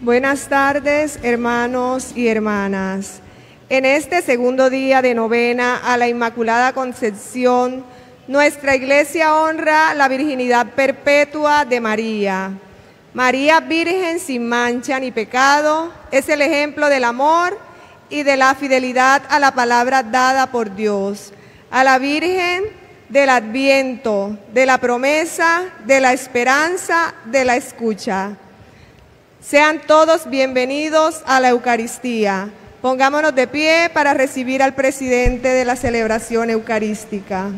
Buenas tardes, hermanos y hermanas. En este segundo día de novena a la Inmaculada Concepción, nuestra iglesia honra la virginidad perpetua de María. María Virgen sin mancha ni pecado es el ejemplo del amor y de la fidelidad a la palabra dada por Dios. A la Virgen del adviento, de la promesa, de la esperanza, de la escucha. Sean todos bienvenidos a la Eucaristía. Pongámonos de pie para recibir al presidente de la celebración eucarística.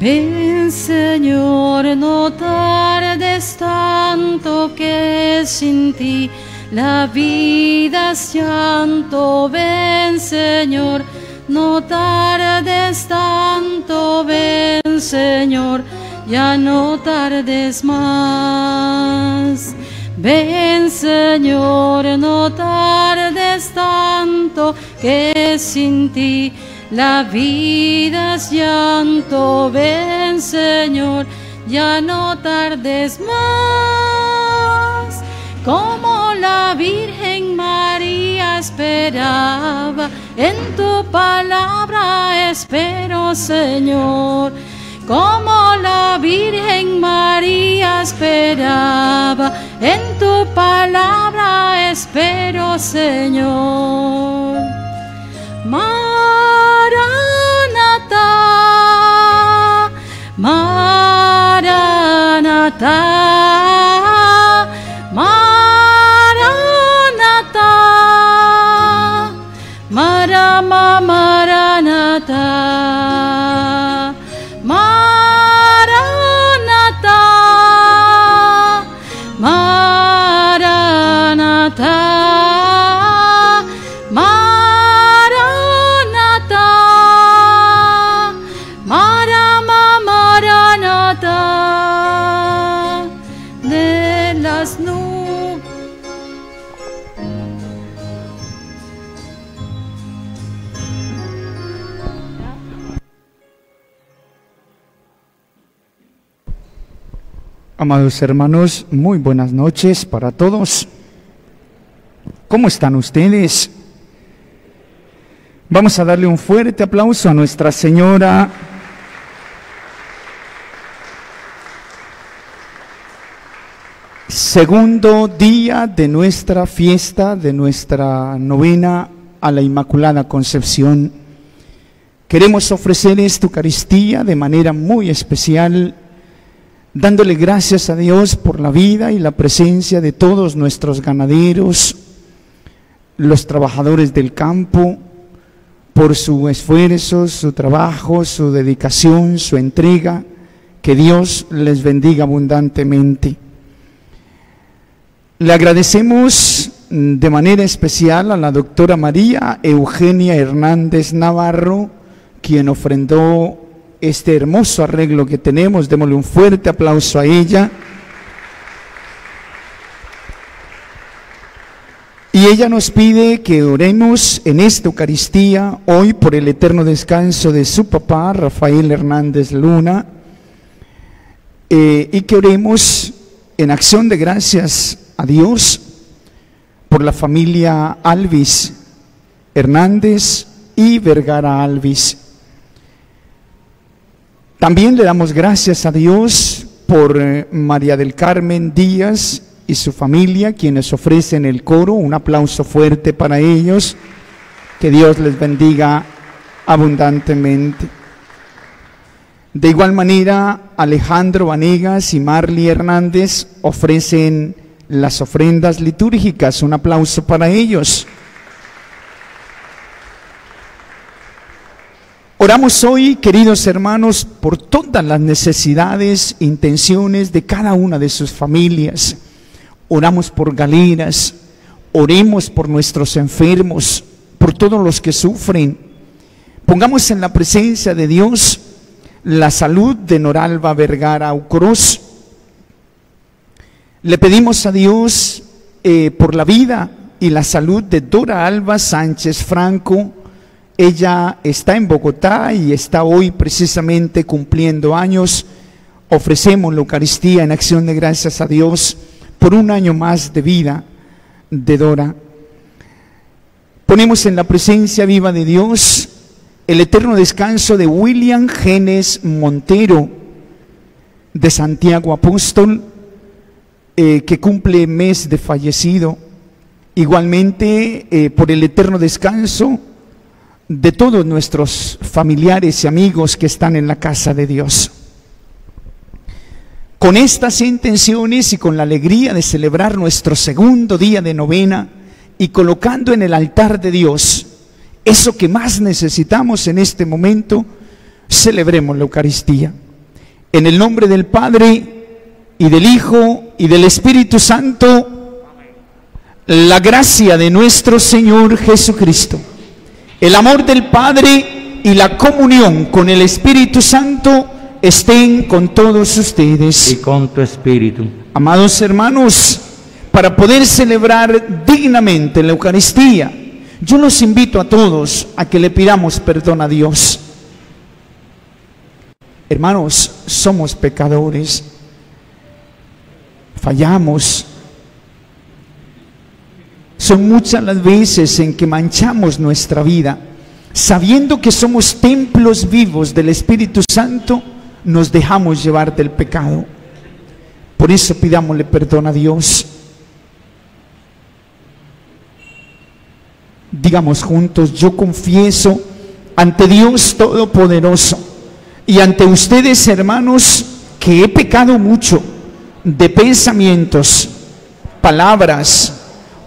Ven Señor, no tardes tanto que sin ti la vida es llanto. Ven Señor, no tardes tanto. Ven Señor, ya no tardes más. Ven Señor, no tardes tanto que sin ti la vida es llanto, ven Señor, ya no tardes más. Como la Virgen María esperaba, en tu palabra espero Señor. Como la Virgen María esperaba, en tu palabra espero Señor. Maranatha, Maranatha, Amados hermanos, muy buenas noches para todos. ¿Cómo están ustedes? Vamos a darle un fuerte aplauso a Nuestra Señora. Segundo día de nuestra fiesta, de nuestra novena a la Inmaculada Concepción. Queremos ofrecer esta Eucaristía de manera muy especial dándole gracias a Dios por la vida y la presencia de todos nuestros ganaderos, los trabajadores del campo, por su esfuerzo, su trabajo, su dedicación, su entrega. Que Dios les bendiga abundantemente. Le agradecemos de manera especial a la doctora María Eugenia Hernández Navarro, quien ofrendó este hermoso arreglo que tenemos. Démosle un fuerte aplauso a ella. Y ella nos pide que oremos en esta Eucaristía hoy por el eterno descanso de su papá, Rafael Hernández Luna, eh, y que oremos en acción de gracias a Dios por la familia Alvis Hernández y Vergara Alvis. También le damos gracias a Dios por eh, María del Carmen Díaz y su familia, quienes ofrecen el coro. Un aplauso fuerte para ellos. Que Dios les bendiga abundantemente. De igual manera, Alejandro Vanegas y Marley Hernández ofrecen las ofrendas litúrgicas. Un aplauso para ellos. Oramos hoy, queridos hermanos, por todas las necesidades, intenciones de cada una de sus familias. Oramos por galeras, oremos por nuestros enfermos, por todos los que sufren. Pongamos en la presencia de Dios la salud de Noralba Vergara Ucruz. Le pedimos a Dios eh, por la vida y la salud de Dora Alba Sánchez Franco. Ella está en Bogotá y está hoy precisamente cumpliendo años. Ofrecemos la Eucaristía en acción de gracias a Dios por un año más de vida de Dora. Ponemos en la presencia viva de Dios el eterno descanso de William Genes Montero de Santiago Apóstol, eh, que cumple mes de fallecido. Igualmente eh, por el eterno descanso de todos nuestros familiares y amigos que están en la casa de Dios. Con estas intenciones y con la alegría de celebrar nuestro segundo día de novena y colocando en el altar de Dios eso que más necesitamos en este momento, celebremos la Eucaristía. En el nombre del Padre y del Hijo y del Espíritu Santo, la gracia de nuestro Señor Jesucristo, el amor del Padre y la comunión con el Espíritu Santo estén con todos ustedes. y con tu espíritu. Amados hermanos, para poder celebrar dignamente la Eucaristía, yo los invito a todos a que le pidamos perdón a Dios. Hermanos, somos pecadores, fallamos. Son muchas las veces en que manchamos nuestra vida, sabiendo que somos templos vivos del Espíritu Santo, nos dejamos llevar del pecado. Por eso pidámosle perdón a Dios. Digamos juntos, yo confieso ante Dios Todopoderoso y ante ustedes, hermanos, que he pecado mucho de pensamientos, palabras,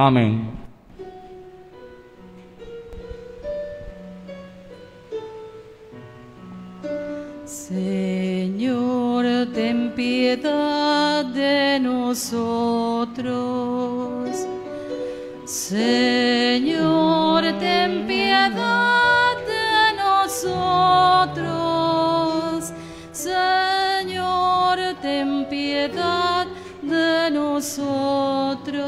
Amén. Señor, ten piedad de nosotros. Señor, ten piedad de nosotros. Señor, ten piedad de nosotros.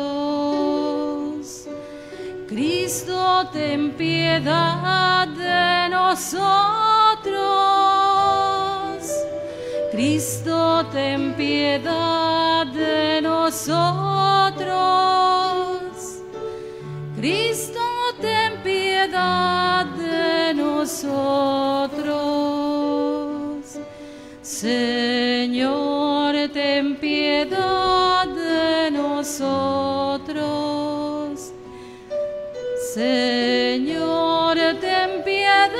Cristo, ten piedad de nosotros. Cristo, ten piedad de nosotros. Cristo, ten piedad de nosotros. Señor, ten piedad de nosotros. Señor, ten piedad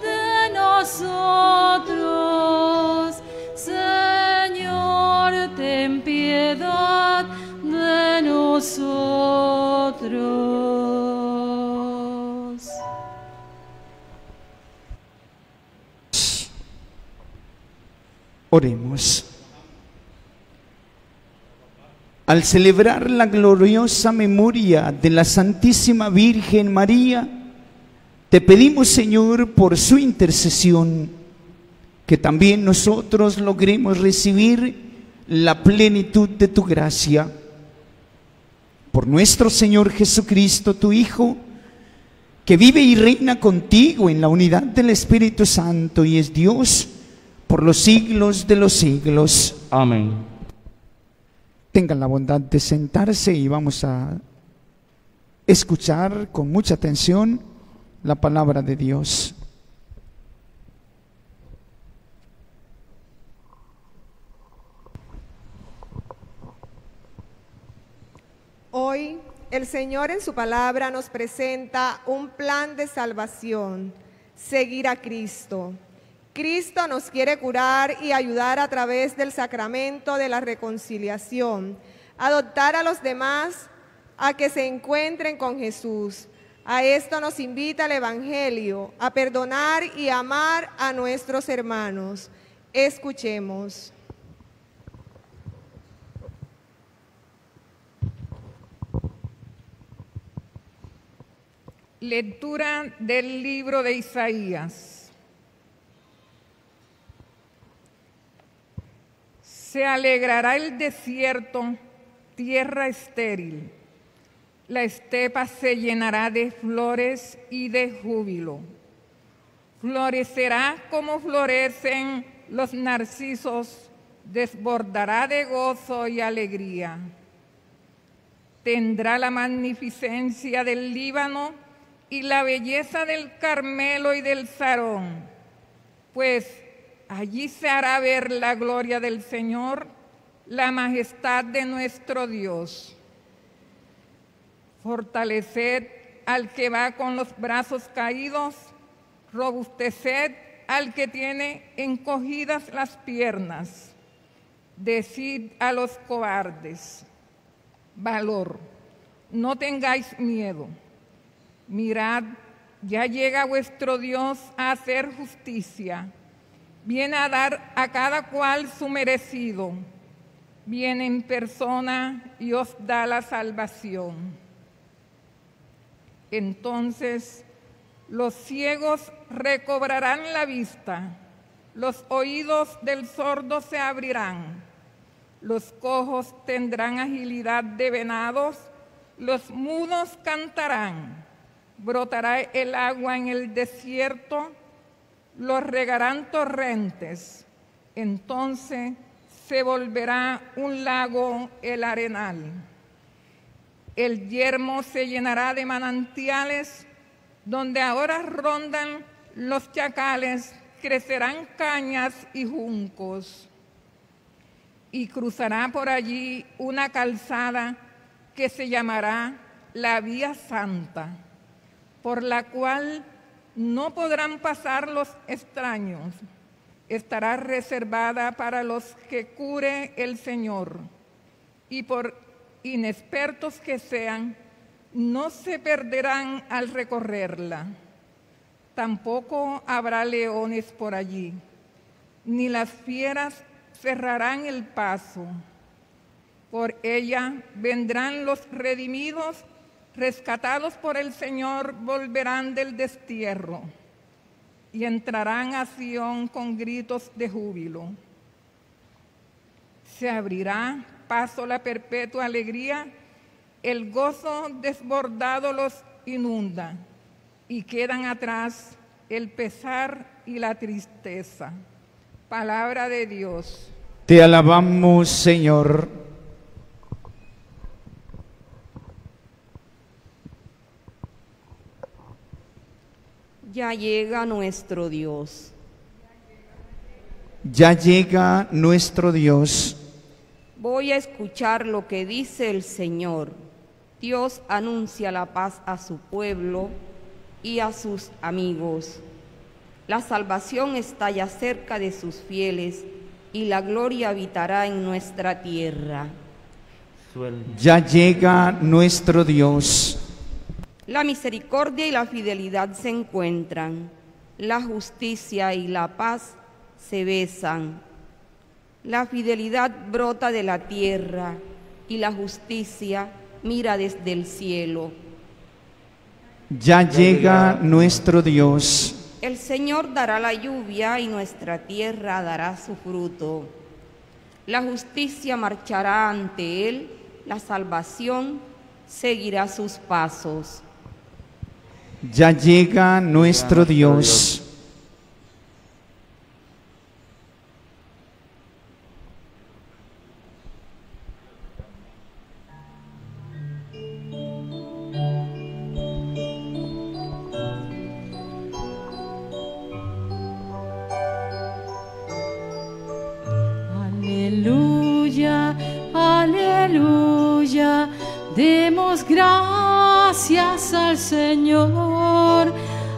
de nosotros. Señor, ten piedad de nosotros. Oremos. Al celebrar la gloriosa memoria de la Santísima Virgen María, te pedimos, Señor, por su intercesión, que también nosotros logremos recibir la plenitud de tu gracia. Por nuestro Señor Jesucristo, tu Hijo, que vive y reina contigo en la unidad del Espíritu Santo y es Dios por los siglos de los siglos. Amén. Tengan la bondad de sentarse y vamos a escuchar con mucha atención la palabra de Dios. Hoy el Señor en su palabra nos presenta un plan de salvación, seguir a Cristo. Cristo nos quiere curar y ayudar a través del sacramento de la reconciliación, adoptar a los demás a que se encuentren con Jesús. A esto nos invita el Evangelio, a perdonar y amar a nuestros hermanos. Escuchemos. Lectura del libro de Isaías. Se alegrará el desierto, tierra estéril. La estepa se llenará de flores y de júbilo. Florecerá como florecen los narcisos, desbordará de gozo y alegría. Tendrá la magnificencia del Líbano y la belleza del Carmelo y del Sarón, pues allí se hará ver la gloria del Señor, la majestad de nuestro Dios. Fortaleced al que va con los brazos caídos, robusteced al que tiene encogidas las piernas. Decid a los cobardes, valor, no tengáis miedo. Mirad, ya llega vuestro Dios a hacer justicia. Viene a dar a cada cual su merecido. Viene en persona y os da la salvación. Entonces los ciegos recobrarán la vista, los oídos del sordo se abrirán, los cojos tendrán agilidad de venados, los mudos cantarán brotará el agua en el desierto, lo regarán torrentes, entonces se volverá un lago el arenal. El yermo se llenará de manantiales, donde ahora rondan los chacales, crecerán cañas y juncos. Y cruzará por allí una calzada que se llamará la Vía Santa por la cual no podrán pasar los extraños. Estará reservada para los que cure el Señor. Y por inexpertos que sean, no se perderán al recorrerla. Tampoco habrá leones por allí, ni las fieras cerrarán el paso. Por ella vendrán los redimidos rescatados por el Señor, volverán del destierro y entrarán a Sión con gritos de júbilo. Se abrirá paso la perpetua alegría, el gozo desbordado los inunda y quedan atrás el pesar y la tristeza. Palabra de Dios. Te alabamos, Señor. Ya llega nuestro Dios. Ya llega nuestro Dios. Voy a escuchar lo que dice el Señor. Dios anuncia la paz a su pueblo y a sus amigos. La salvación está ya cerca de sus fieles y la gloria habitará en nuestra tierra. Ya llega nuestro Dios. La misericordia y la fidelidad se encuentran, la justicia y la paz se besan. La fidelidad brota de la tierra y la justicia mira desde el cielo. Ya llega nuestro Dios. El Señor dará la lluvia y nuestra tierra dará su fruto. La justicia marchará ante Él, la salvación seguirá sus pasos. Ya llega nuestro Dios. Aleluya, aleluya, demos gracias al Señor.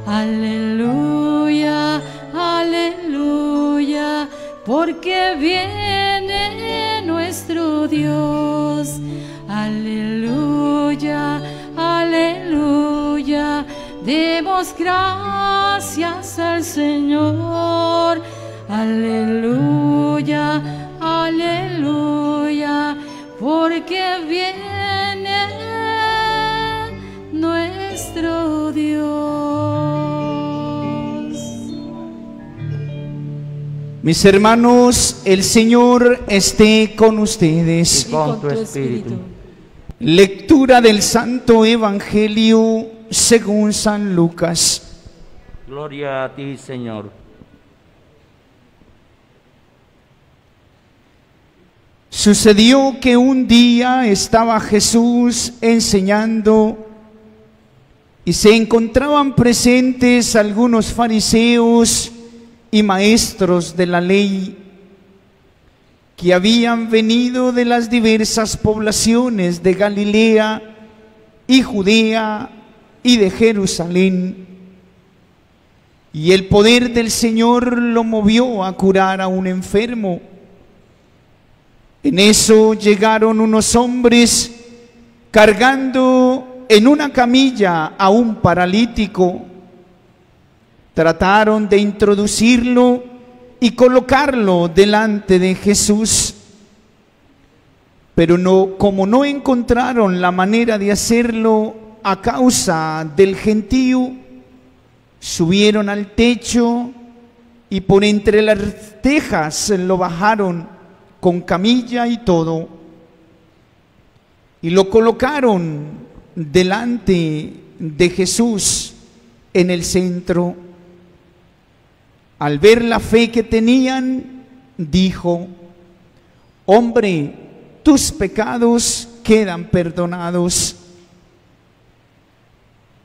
Aleluya, aleluya. porque viene nuestro Dios. Aleluya, aleluya. Demos gracias al Señor. Aleluya, aleluya. Porque viene nuestro Dios. Mis hermanos, el Señor esté con ustedes. Y con tu espíritu. Lectura del Santo Evangelio según San Lucas. Gloria a ti, Señor. Sucedió que un día estaba Jesús enseñando y se encontraban presentes algunos fariseos y maestros de la ley que habían venido de las diversas poblaciones de Galilea y Judea y de Jerusalén. Y el poder del Señor lo movió a curar a un enfermo. En eso llegaron unos hombres cargando en una camilla a un paralítico. Trataron de introducirlo y colocarlo delante de Jesús. Pero no, como no encontraron la manera de hacerlo a causa del gentío, subieron al techo y por entre las tejas lo bajaron con camilla y todo y lo colocaron delante de Jesús en el centro. Al ver la fe que tenían, dijo, hombre, tus pecados quedan perdonados.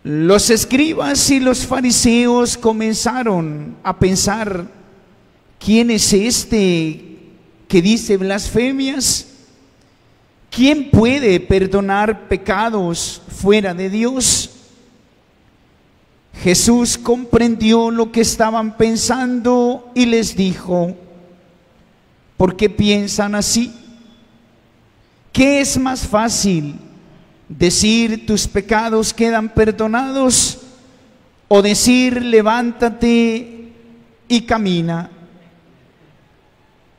Los escribas y los fariseos comenzaron a pensar, ¿quién es este que dice blasfemias? ¿Quién puede perdonar pecados fuera de Dios? Jesús comprendió lo que estaban pensando y les dijo, ¿por qué piensan así? ¿Qué es más fácil? ¿Decir tus pecados quedan perdonados? ¿O decir levántate y camina?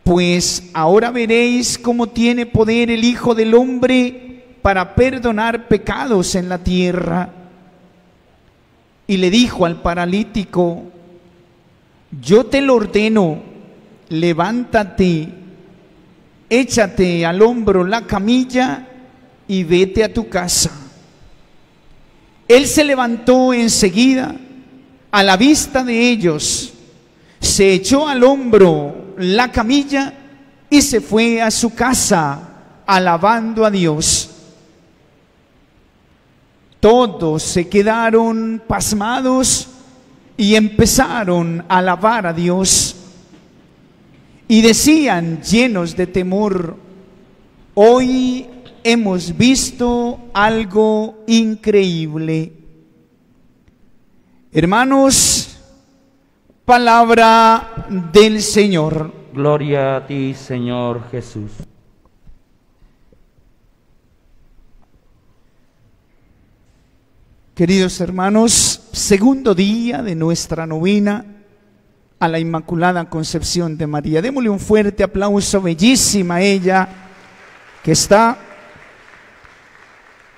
Pues ahora veréis cómo tiene poder el Hijo del Hombre para perdonar pecados en la tierra. Y le dijo al paralítico, yo te lo ordeno, levántate, échate al hombro la camilla y vete a tu casa. Él se levantó enseguida a la vista de ellos, se echó al hombro la camilla y se fue a su casa alabando a Dios. Todos se quedaron pasmados y empezaron a alabar a Dios. Y decían llenos de temor, hoy hemos visto algo increíble. Hermanos, palabra del Señor. Gloria a ti, Señor Jesús. Queridos hermanos, segundo día de nuestra novena a la Inmaculada Concepción de María. Démosle un fuerte aplauso, bellísima ella que está.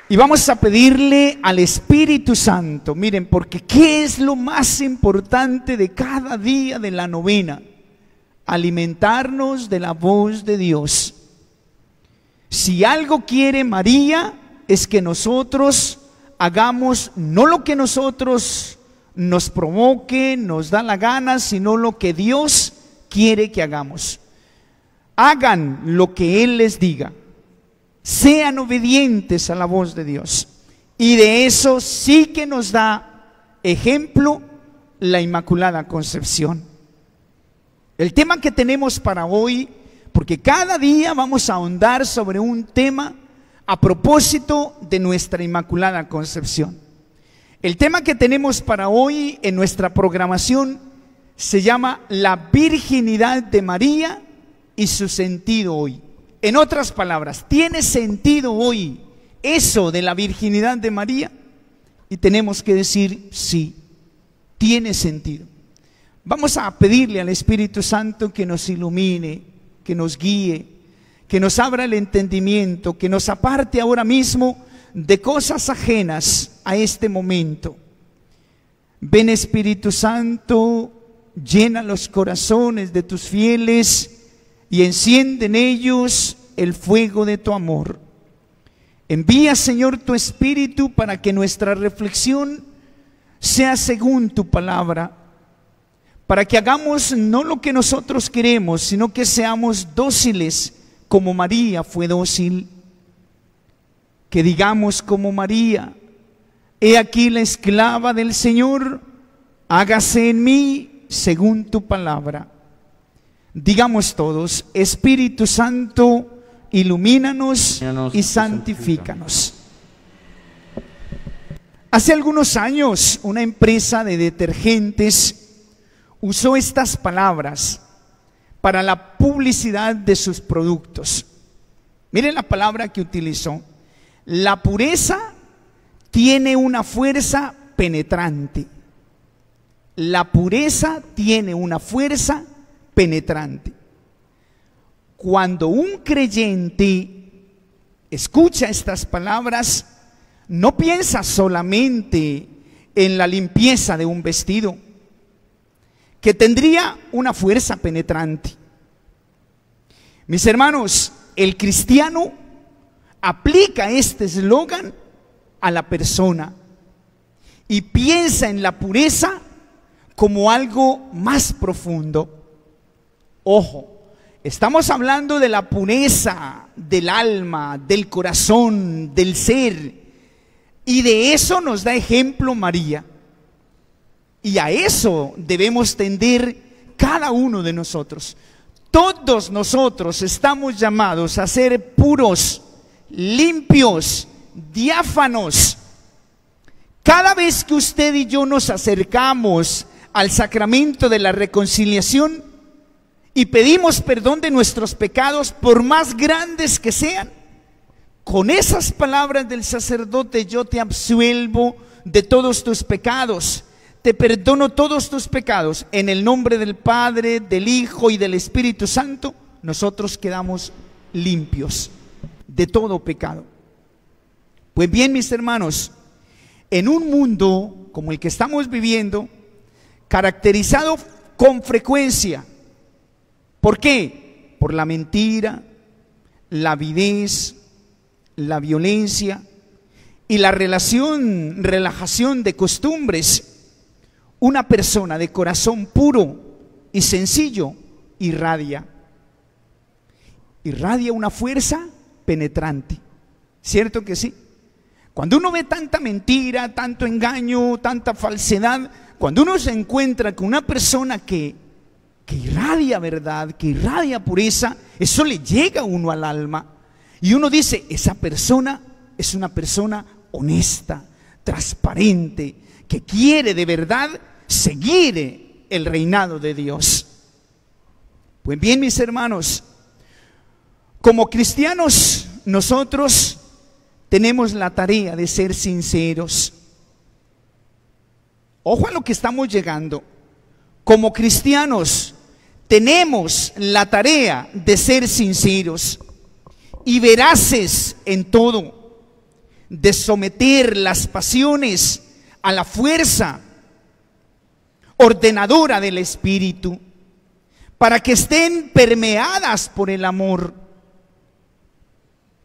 Y vamos a pedirle al Espíritu Santo, miren, porque ¿qué es lo más importante de cada día de la novena? Alimentarnos de la voz de Dios. Si algo quiere María, es que nosotros hagamos no lo que nosotros nos provoque, nos da la gana, sino lo que Dios quiere que hagamos. Hagan lo que Él les diga. Sean obedientes a la voz de Dios. Y de eso sí que nos da ejemplo la Inmaculada Concepción. El tema que tenemos para hoy, porque cada día vamos a ahondar sobre un tema a propósito de nuestra Inmaculada Concepción. El tema que tenemos para hoy en nuestra programación se llama La virginidad de María y su sentido hoy. En otras palabras, ¿tiene sentido hoy eso de la virginidad de María? Y tenemos que decir sí, tiene sentido. Vamos a pedirle al Espíritu Santo que nos ilumine, que nos guíe, que nos abra el entendimiento, que nos aparte ahora mismo de cosas ajenas a este momento. Ven Espíritu Santo, llena los corazones de tus fieles y enciende en ellos el fuego de tu amor. Envía, Señor, tu Espíritu para que nuestra reflexión sea según tu palabra, para que hagamos no lo que nosotros queremos, sino que seamos dóciles como María fue dócil. Que digamos como María, he aquí la esclava del Señor, hágase en mí según tu palabra. Digamos todos, Espíritu Santo, ilumínanos y santifícanos. Hace algunos años una empresa de detergentes usó estas palabras para la publicidad de sus productos. Miren la palabra que utilizó. La pureza tiene una fuerza penetrante. La pureza tiene una fuerza penetrante. Cuando un creyente escucha estas palabras, no piensa solamente en la limpieza de un vestido, que tendría una fuerza penetrante. Mis hermanos, el cristiano aplica este eslogan a la persona y piensa en la pureza como algo más profundo. Ojo, estamos hablando de la pureza del alma, del corazón, del ser. Y de eso nos da ejemplo María. Y a eso debemos tender cada uno de nosotros. Todos nosotros estamos llamados a ser puros, limpios, diáfanos. Cada vez que usted y yo nos acercamos al sacramento de la reconciliación y pedimos perdón de nuestros pecados, por más grandes que sean, con esas palabras del sacerdote yo te absuelvo de todos tus pecados. Te perdono todos tus pecados. En el nombre del Padre, del Hijo y del Espíritu Santo, nosotros quedamos limpios de todo pecado. Pues bien, mis hermanos, en un mundo como el que estamos viviendo, caracterizado con frecuencia, ¿por qué? Por la mentira, la avidez, la violencia y la relación, relajación de costumbres, una persona de corazón puro y sencillo irradia. Irradia una fuerza penetrante. ¿Cierto que sí? Cuando uno ve tanta mentira, tanto engaño, tanta falsedad, cuando uno se encuentra con una persona que, que irradia verdad, que irradia pureza, eso le llega a uno al alma. Y uno dice, esa persona es una persona honesta, transparente, que quiere de verdad seguir el reinado de Dios. Pues bien, mis hermanos, como cristianos nosotros tenemos la tarea de ser sinceros. Ojo a lo que estamos llegando. Como cristianos tenemos la tarea de ser sinceros y veraces en todo, de someter las pasiones a la fuerza ordenadora del Espíritu, para que estén permeadas por el amor.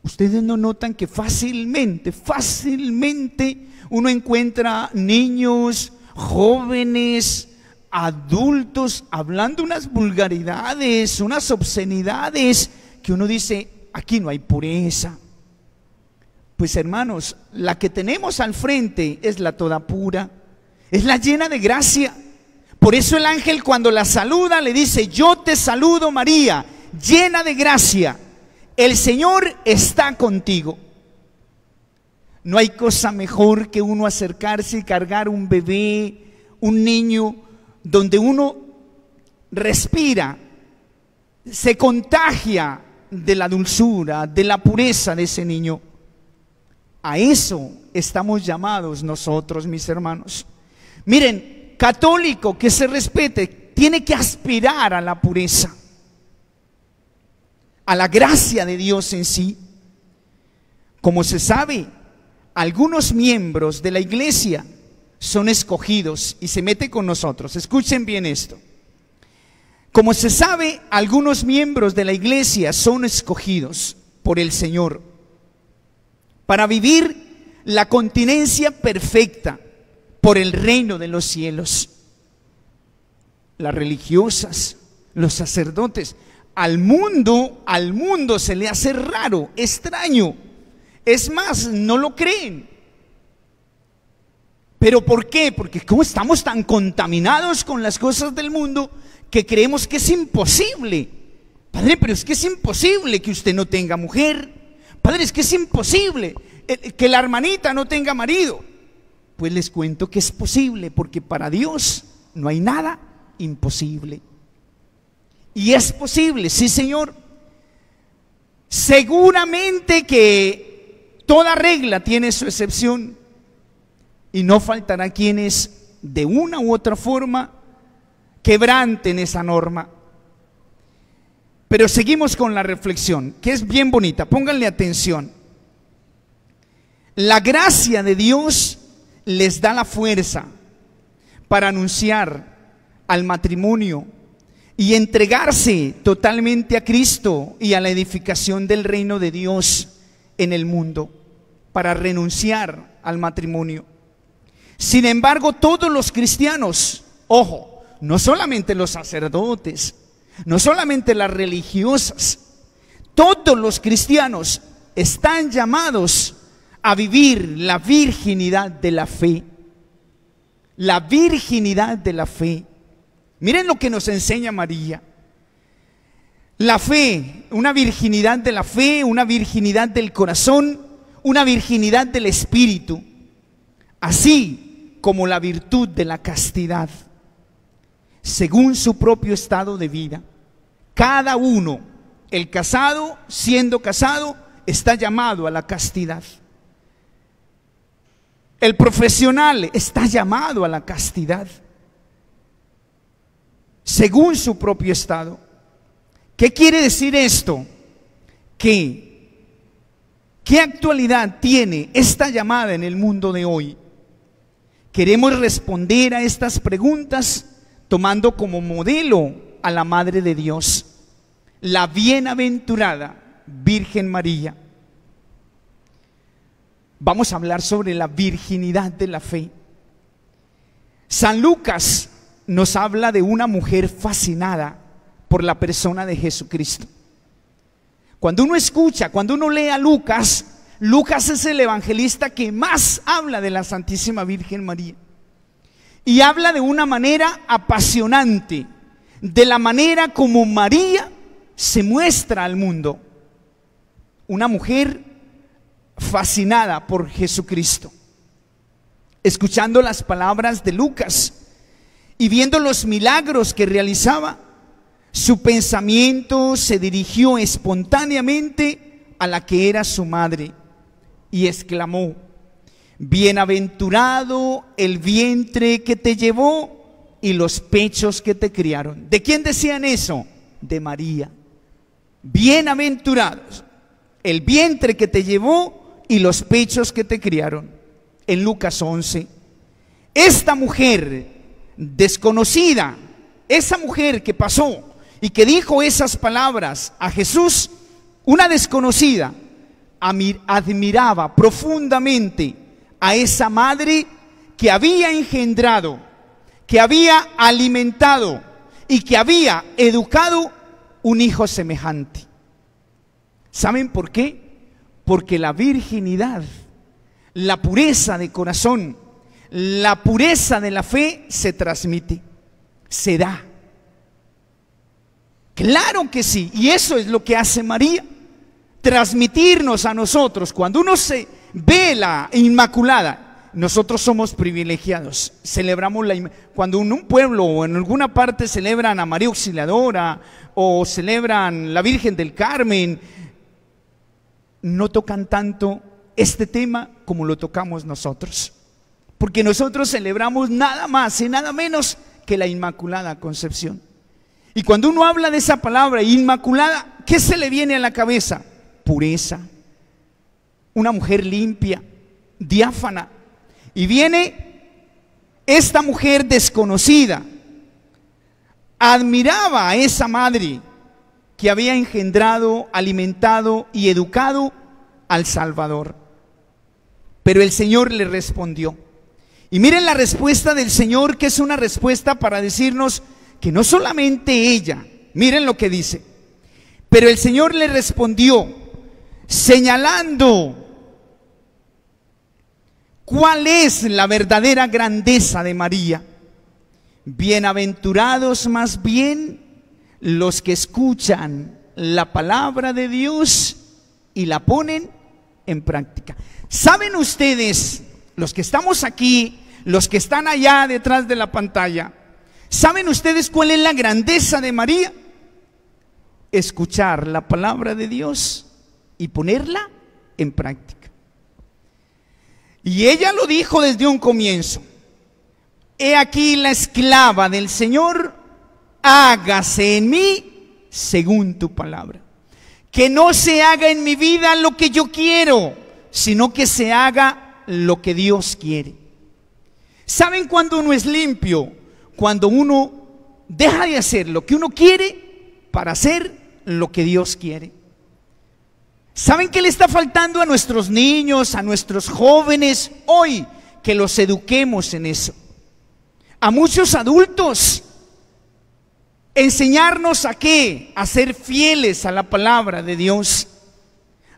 Ustedes no notan que fácilmente, fácilmente uno encuentra niños, jóvenes, adultos hablando unas vulgaridades, unas obscenidades que uno dice, aquí no hay pureza. Pues hermanos, la que tenemos al frente es la toda pura, es la llena de gracia. Por eso el ángel cuando la saluda le dice, yo te saludo María, llena de gracia, el Señor está contigo. No hay cosa mejor que uno acercarse y cargar un bebé, un niño, donde uno respira se contagia de la dulzura, de la pureza de ese niño. A eso estamos llamados nosotros, mis hermanos. Miren, católico que se respete tiene que aspirar a la pureza, a la gracia de Dios en sí. Como se sabe, algunos miembros de la iglesia son escogidos y se mete con nosotros. Escuchen bien esto. Como se sabe, algunos miembros de la iglesia son escogidos por el Señor para vivir la continencia perfecta por el reino de los cielos. Las religiosas, los sacerdotes, al mundo, al mundo se le hace raro, extraño. Es más, no lo creen. ¿Pero por qué? Porque como estamos tan contaminados con las cosas del mundo que creemos que es imposible. Padre, pero es que es imposible que usted no tenga mujer. Padre, es que es imposible eh, que la hermanita no tenga marido. Pues les cuento que es posible porque para Dios no hay nada imposible. Y es posible, sí Señor. Seguramente que toda regla tiene su excepción y no faltará quienes de una u otra forma quebranten esa norma. Pero seguimos con la reflexión, que es bien bonita. Pónganle atención. La gracia de Dios les da la fuerza para anunciar al matrimonio y entregarse totalmente a Cristo y a la edificación del reino de Dios en el mundo, para renunciar al matrimonio. Sin embargo, todos los cristianos, ojo, no solamente los sacerdotes, no solamente las religiosas, todos los cristianos están llamados a vivir la virginidad de la fe. La virginidad de la fe. Miren lo que nos enseña María. La fe, una virginidad de la fe, una virginidad del corazón, una virginidad del espíritu, así como la virtud de la castidad según su propio estado de vida. Cada uno, el casado, siendo casado, está llamado a la castidad. El profesional está llamado a la castidad, según su propio estado. ¿Qué quiere decir esto? Que ¿Qué actualidad tiene esta llamada en el mundo de hoy? Queremos responder a estas preguntas tomando como modelo a la Madre de Dios, la bienaventurada Virgen María. Vamos a hablar sobre la virginidad de la fe. San Lucas nos habla de una mujer fascinada por la persona de Jesucristo. Cuando uno escucha, cuando uno lee a Lucas, Lucas es el evangelista que más habla de la Santísima Virgen María. Y habla de una manera apasionante, de la manera como María se muestra al mundo. Una mujer fascinada por Jesucristo. Escuchando las palabras de Lucas y viendo los milagros que realizaba, su pensamiento se dirigió espontáneamente a la que era su madre y exclamó, Bienaventurado el vientre que te llevó y los pechos que te criaron. ¿De quién decían eso? De María. Bienaventurados el vientre que te llevó y los pechos que te criaron. En Lucas 11. Esta mujer desconocida, esa mujer que pasó y que dijo esas palabras a Jesús, una desconocida, admiraba profundamente a esa madre que había engendrado, que había alimentado y que había educado un hijo semejante. ¿Saben por qué? Porque la virginidad, la pureza de corazón, la pureza de la fe se transmite, se da. Claro que sí, y eso es lo que hace María, transmitirnos a nosotros. Cuando uno se ve la Inmaculada nosotros somos privilegiados. Celebramos la cuando en un pueblo o en alguna parte celebran a María Auxiliadora o celebran la Virgen del Carmen, no tocan tanto este tema como lo tocamos nosotros. Porque nosotros celebramos nada más y nada menos que la Inmaculada Concepción. Y cuando uno habla de esa palabra inmaculada, ¿qué se le viene a la cabeza? Pureza, una mujer limpia, diáfana. Y viene esta mujer desconocida, admiraba a esa madre que había engendrado, alimentado y educado al Salvador. Pero el Señor le respondió. Y miren la respuesta del Señor, que es una respuesta para decirnos que no solamente ella, miren lo que dice, pero el Señor le respondió señalando cuál es la verdadera grandeza de María. Bienaventurados más bien los que escuchan la palabra de Dios y la ponen en práctica. ¿Saben ustedes, los que estamos aquí, los que están allá detrás de la pantalla, ¿saben ustedes cuál es la grandeza de María? Escuchar la palabra de Dios y ponerla en práctica. Y ella lo dijo desde un comienzo. He aquí la esclava del Señor, hágase en mí según tu palabra. Que no se haga en mi vida lo que yo quiero, sino que se haga lo que Dios quiere. ¿Saben cuando uno es limpio? Cuando uno deja de hacer lo que uno quiere para hacer lo que Dios quiere. ¿Saben qué le está faltando a nuestros niños, a nuestros jóvenes hoy? Que los eduquemos en eso. A muchos adultos, enseñarnos a qué? A ser fieles a la palabra de Dios.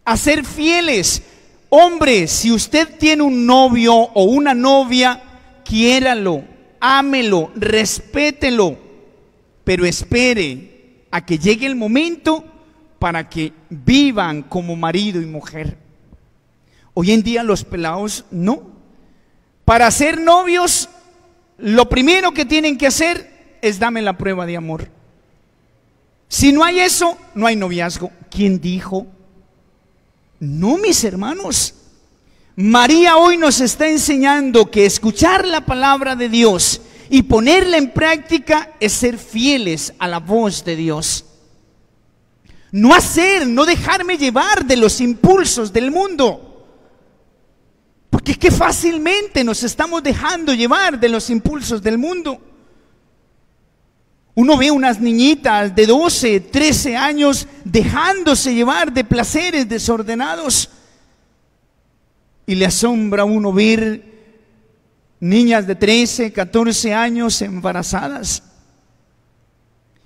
A ser fieles. Hombre, si usted tiene un novio o una novia, quiéralo, ámelo, respételo, pero espere a que llegue el momento para que vivan como marido y mujer. Hoy en día los pelados no. Para ser novios, lo primero que tienen que hacer es darme la prueba de amor. Si no hay eso, no hay noviazgo. ¿Quién dijo? No, mis hermanos. María hoy nos está enseñando que escuchar la palabra de Dios y ponerla en práctica es ser fieles a la voz de Dios. No hacer, no dejarme llevar de los impulsos del mundo. Porque qué fácilmente nos estamos dejando llevar de los impulsos del mundo. Uno ve unas niñitas de 12, 13 años dejándose llevar de placeres desordenados. Y le asombra a uno ver niñas de 13, 14 años embarazadas.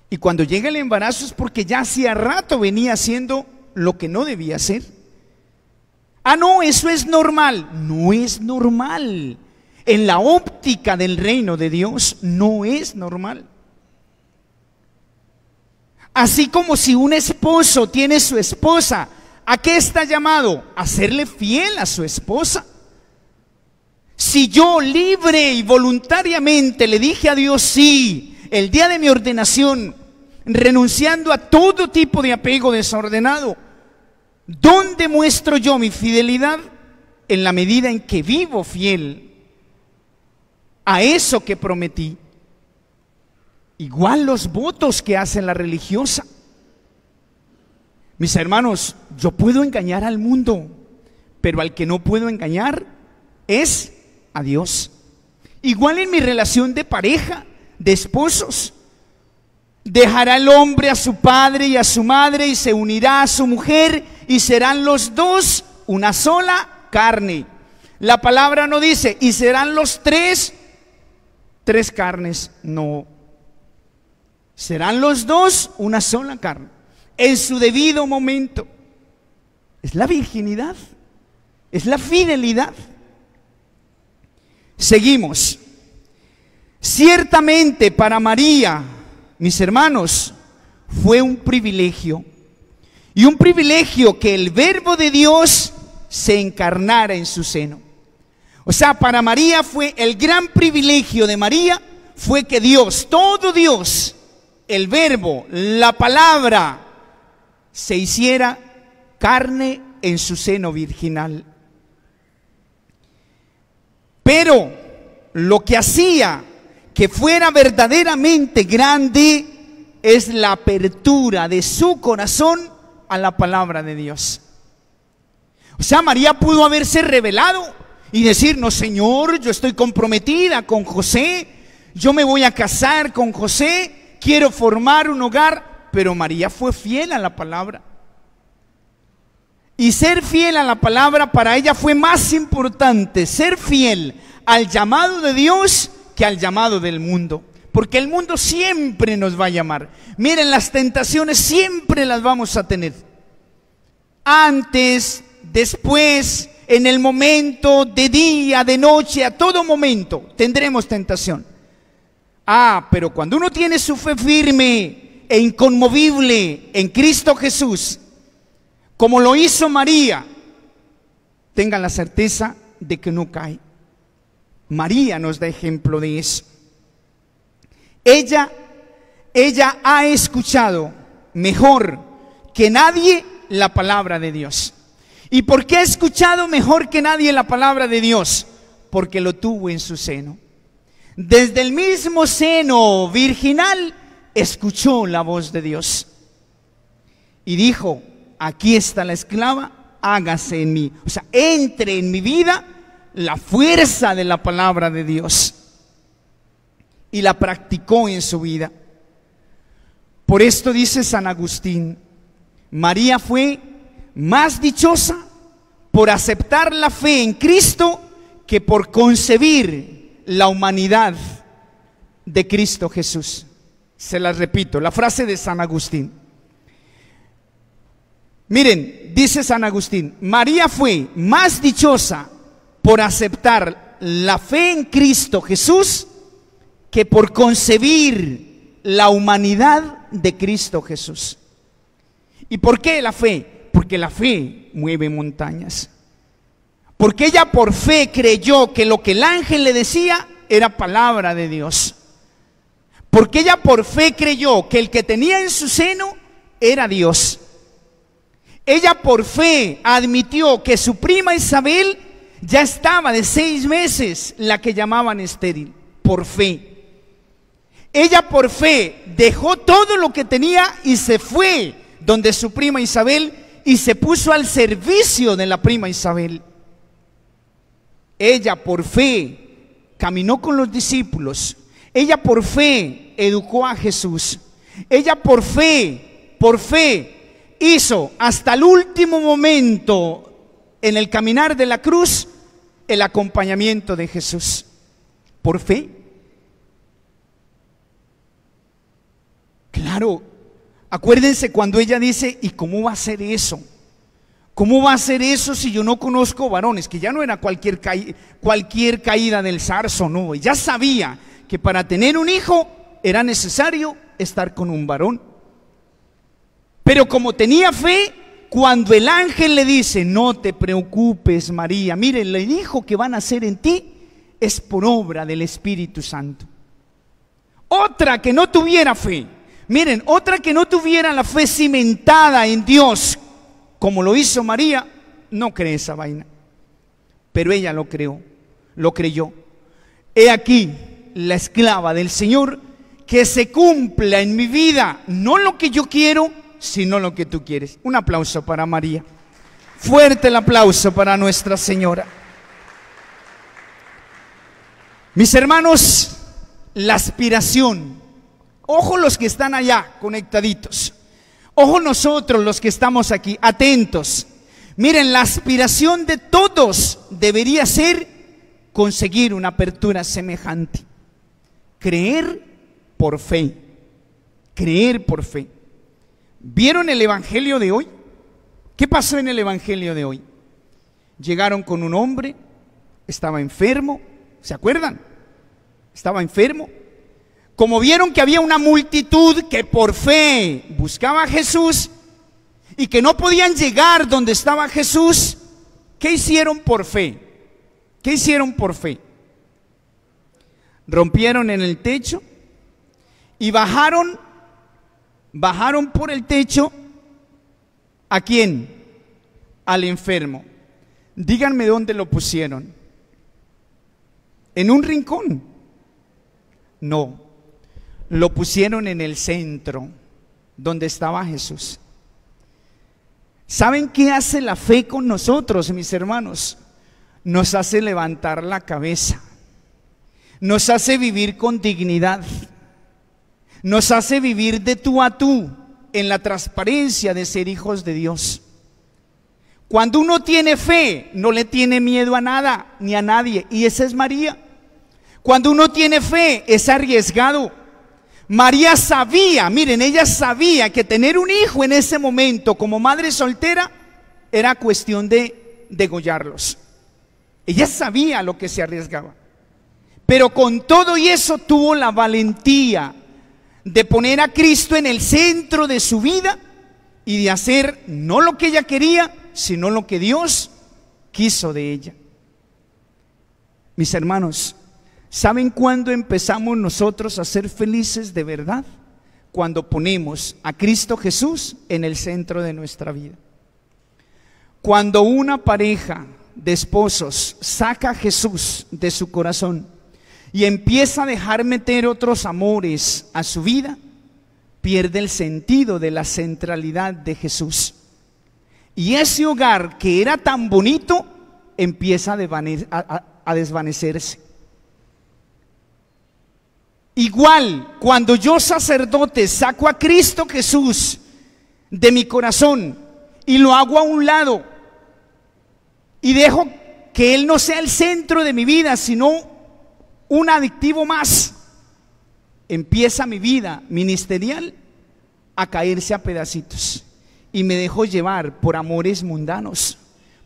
Y cuando llega el embarazo es porque ya hacía rato venía haciendo lo que no debía hacer. Ah, no, eso es normal. No es normal. En la óptica del reino de Dios no es normal. Así como si un esposo tiene su esposa, ¿a qué está llamado? A serle fiel a su esposa. Si yo libre y voluntariamente le dije a Dios sí, el día de mi ordenación, renunciando a todo tipo de apego desordenado, ¿dónde muestro yo mi fidelidad? En la medida en que vivo fiel a eso que prometí. Igual los votos que hace la religiosa. Mis hermanos, yo puedo engañar al mundo, pero al que no puedo engañar es a Dios. Igual en mi relación de pareja, de esposos. Dejará el hombre a su padre y a su madre y se unirá a su mujer y serán los dos una sola carne. La palabra no dice, y serán los tres, tres carnes. No. Serán los dos una sola carne. En su debido momento. Es la virginidad. Es la fidelidad. Seguimos. Ciertamente para María, mis hermanos, fue un privilegio. Y un privilegio que el verbo de Dios se encarnara en su seno. O sea, para María fue el gran privilegio de María, fue que Dios, todo Dios, el verbo, la palabra, se hiciera carne en su seno virginal. Pero lo que hacía que fuera verdaderamente grande es la apertura de su corazón a la palabra de Dios. O sea, María pudo haberse revelado y decir, no Señor, yo estoy comprometida con José, yo me voy a casar con José, quiero formar un hogar, pero María fue fiel a la palabra. Y ser fiel a la palabra para ella fue más importante, ser fiel al llamado de Dios que al llamado del mundo. Porque el mundo siempre nos va a llamar. Miren, las tentaciones siempre las vamos a tener. Antes, después, en el momento, de día, de noche, a todo momento tendremos tentación. Ah, pero cuando uno tiene su fe firme e inconmovible en Cristo Jesús, como lo hizo María, tengan la certeza de que no cae. María nos da ejemplo de eso. Ella, ella ha escuchado mejor que nadie la palabra de Dios. ¿Y por qué ha escuchado mejor que nadie la palabra de Dios? Porque lo tuvo en su seno. Desde el mismo seno virginal escuchó la voz de Dios. Y dijo, aquí está la esclava, hágase en mí. O sea, entre en mi vida la fuerza de la palabra de Dios. Y la practicó en su vida. Por esto dice San Agustín, María fue más dichosa por aceptar la fe en Cristo que por concebir la humanidad de Cristo Jesús. Se la repito, la frase de San Agustín. Miren, dice San Agustín, María fue más dichosa por aceptar la fe en Cristo Jesús que por concebir la humanidad de Cristo Jesús. ¿Y por qué la fe? Porque la fe mueve montañas. Porque ella por fe creyó que lo que el ángel le decía era palabra de Dios. Porque ella por fe creyó que el que tenía en su seno era Dios. Ella por fe admitió que su prima Isabel ya estaba de seis meses, la que llamaban estéril, por fe. Ella por fe dejó todo lo que tenía y se fue donde su prima Isabel y se puso al servicio de la prima Isabel. Ella por fe caminó con los discípulos. Ella por fe educó a Jesús. Ella por fe, por fe hizo hasta el último momento en el caminar de la cruz el acompañamiento de Jesús. Por fe. Claro, acuérdense cuando ella dice, ¿y cómo va a ser eso? ¿Cómo va a ser eso si yo no conozco varones? Que ya no era cualquier, cualquier caída del zarzo, no. Ella sabía que para tener un hijo era necesario estar con un varón. Pero como tenía fe, cuando el ángel le dice, no te preocupes María, mire, el hijo que van a hacer en ti es por obra del Espíritu Santo. Otra que no tuviera fe, miren, otra que no tuviera la fe cimentada en Dios, como lo hizo María, no cree esa vaina. Pero ella lo creó, lo creyó. He aquí la esclava del Señor, que se cumpla en mi vida, no lo que yo quiero, sino lo que tú quieres. Un aplauso para María. Fuerte el aplauso para Nuestra Señora. Mis hermanos, la aspiración. Ojo los que están allá conectaditos. Ojo nosotros los que estamos aquí, atentos. Miren, la aspiración de todos debería ser conseguir una apertura semejante. Creer por fe. Creer por fe. ¿Vieron el Evangelio de hoy? ¿Qué pasó en el Evangelio de hoy? Llegaron con un hombre, estaba enfermo, ¿se acuerdan? Estaba enfermo. Como vieron que había una multitud que por fe buscaba a Jesús y que no podían llegar donde estaba Jesús, ¿qué hicieron por fe? ¿Qué hicieron por fe? Rompieron en el techo y bajaron, bajaron por el techo a quién? Al enfermo. Díganme dónde lo pusieron. ¿En un rincón? No, lo pusieron en el centro, donde estaba Jesús. ¿Saben qué hace la fe con nosotros, mis hermanos? Nos hace levantar la cabeza, nos hace vivir con dignidad, nos hace vivir de tú a tú en la transparencia de ser hijos de Dios. Cuando uno tiene fe, no le tiene miedo a nada ni a nadie. Y esa es María. Cuando uno tiene fe, es arriesgado. María sabía, miren, ella sabía que tener un hijo en ese momento como madre soltera era cuestión de degollarlos. Ella sabía lo que se arriesgaba. Pero con todo y eso tuvo la valentía de poner a Cristo en el centro de su vida y de hacer no lo que ella quería, sino lo que Dios quiso de ella. Mis hermanos, ¿saben cuándo empezamos nosotros a ser felices de verdad? Cuando ponemos a Cristo Jesús en el centro de nuestra vida. Cuando una pareja de esposos saca a Jesús de su corazón y empieza a dejar meter otros amores a su vida, pierde el sentido de la centralidad de Jesús. Y ese hogar que era tan bonito empieza a, a desvanecerse. Igual, cuando yo sacerdote saco a Cristo Jesús de mi corazón y lo hago a un lado y dejo que Él no sea el centro de mi vida, sino un adictivo más, empieza mi vida ministerial a caerse a pedacitos y me dejo llevar por amores mundanos,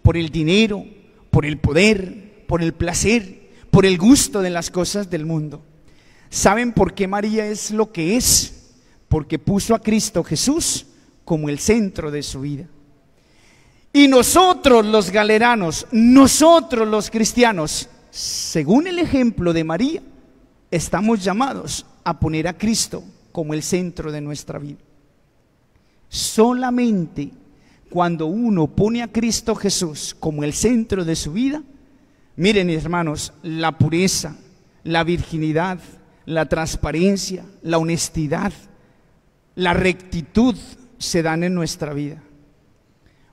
por el dinero, por el poder, por el placer, por el gusto de las cosas del mundo. ¿Saben por qué María es lo que es? Porque puso a Cristo Jesús como el centro de su vida. Y nosotros los galeranos, nosotros los cristianos, según el ejemplo de María, estamos llamados a poner a Cristo como el centro de nuestra vida. Solamente cuando uno pone a Cristo Jesús como el centro de su vida, miren hermanos, la pureza, la virginidad, la transparencia, la honestidad, la rectitud se dan en nuestra vida.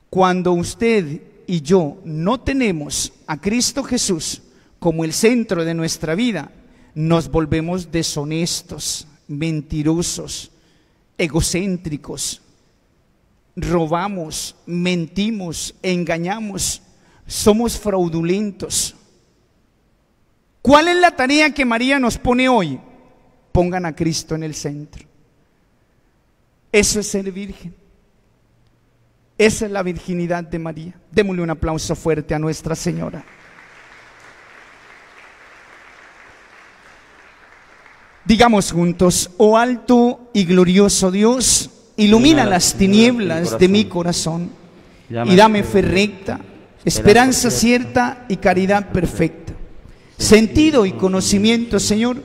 Cuando usted y yo no tenemos a Cristo Jesús como el centro de nuestra vida, nos volvemos deshonestos, mentirosos, egocéntricos, robamos, mentimos, engañamos, somos fraudulentos. ¿Cuál es la tarea que María nos pone hoy? Pongan a Cristo en el centro. Eso es ser virgen. Esa es la virginidad de María. Démosle un aplauso fuerte a Nuestra Señora. Digamos juntos, oh alto y glorioso Dios, ilumina las tinieblas de mi corazón y dame fe recta, esperanza cierta y caridad perfecta. Sentido y conocimiento, Señor,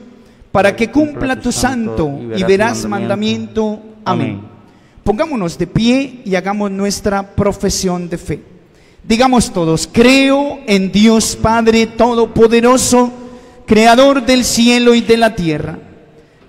para que cumpla tu santo y verás mandamiento. Amén. Pongámonos de pie y hagamos nuestra profesión de fe. Digamos todos, creo en Dios Padre Todopoderoso, Creador del cielo y de la tierra.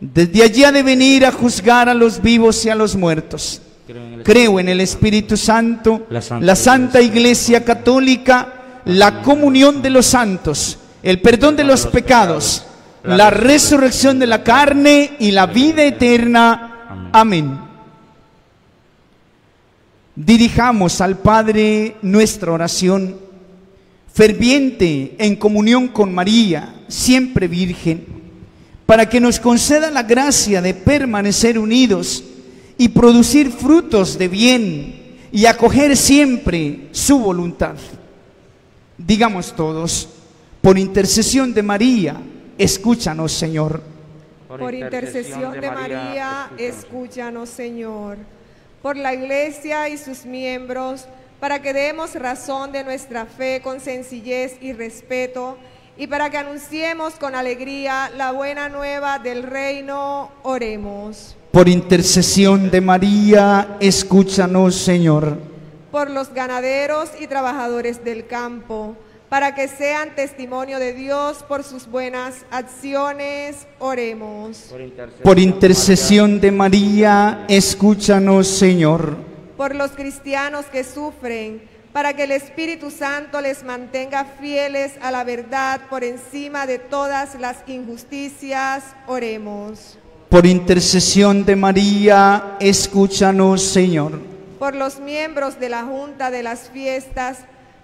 Desde allí ha de venir a juzgar a los vivos y a los muertos. Creo en el Espíritu Santo, La Santa la Santa Iglesia Católica, la comunión de los santos, el perdón de los pecados, la resurrección de la carne y la vida eterna. Amén. Dirijamos al Padre nuestra oración. ferviente en comunión con María, siempre virgen, para que nos conceda la gracia de permanecer unidos y producir frutos de bien y acoger siempre su voluntad. Digamos todos, por intercesión de María, escúchanos Señor. Por intercesión de María, escúchanos, Señor. Por la Iglesia y sus miembros, para que demos razón de nuestra fe con sencillez y respeto, y para que anunciemos con alegría la buena nueva del reino, oremos. Por intercesión de María, escúchanos Señor. Por los ganaderos y trabajadores del campo, para que sean testimonio de Dios por sus buenas acciones, oremos. Por intercesión de María, escúchanos Señor. Por los cristianos que sufren, para que el Espíritu Santo les mantenga fieles a la verdad por encima de todas las injusticias, oremos. Por intercesión de María, escúchanos Señor. Por los miembros de la Junta de las Fiestas,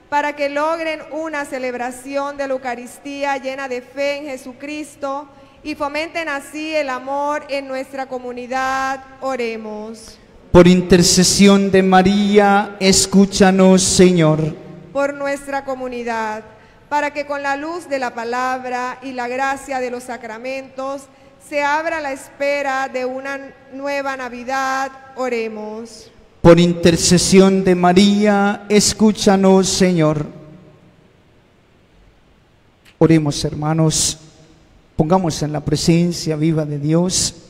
para que logren una celebración de la Eucaristía llena de fe en Jesucristo y fomenten así el amor en nuestra comunidad, oremos. Por intercesión de María, escúchanos Señor. Por nuestra comunidad, para que con la luz de la palabra y la gracia de los sacramentos se abra la espera de una nueva Navidad, oremos. Por intercesión de María, escúchanos, Señor. Oremos, hermanos. Pongamos en la presencia viva de Dios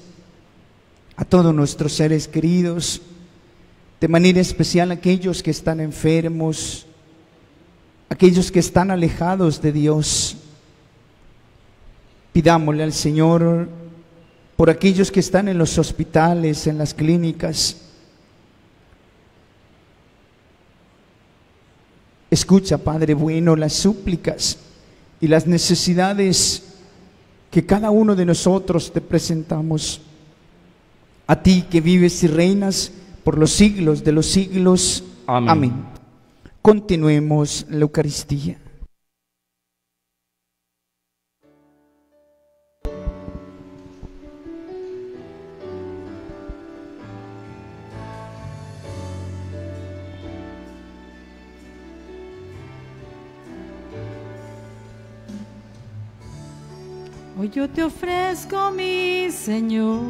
a todos nuestros seres queridos, de manera especial aquellos que están enfermos, aquellos que están alejados de Dios. Pidámosle al Señor por aquellos que están en los hospitales, en las clínicas, Escucha, Padre bueno, las súplicas y las necesidades que cada uno de nosotros te presentamos. A ti que vives y reinas por los siglos de los siglos. Amén. Continuemos la Eucaristía. Yo te ofrezco mi Señor.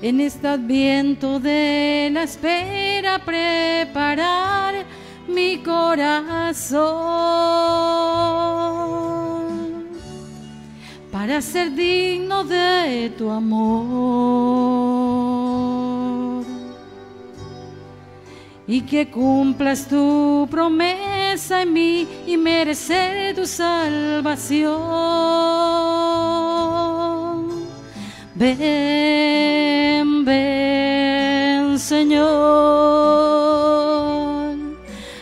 En este adviento de la espera preparar mi corazón para ser digno de tu amor y que cumplas tu promesa en mí y merecer tu salvación. Ven, ven, Señor,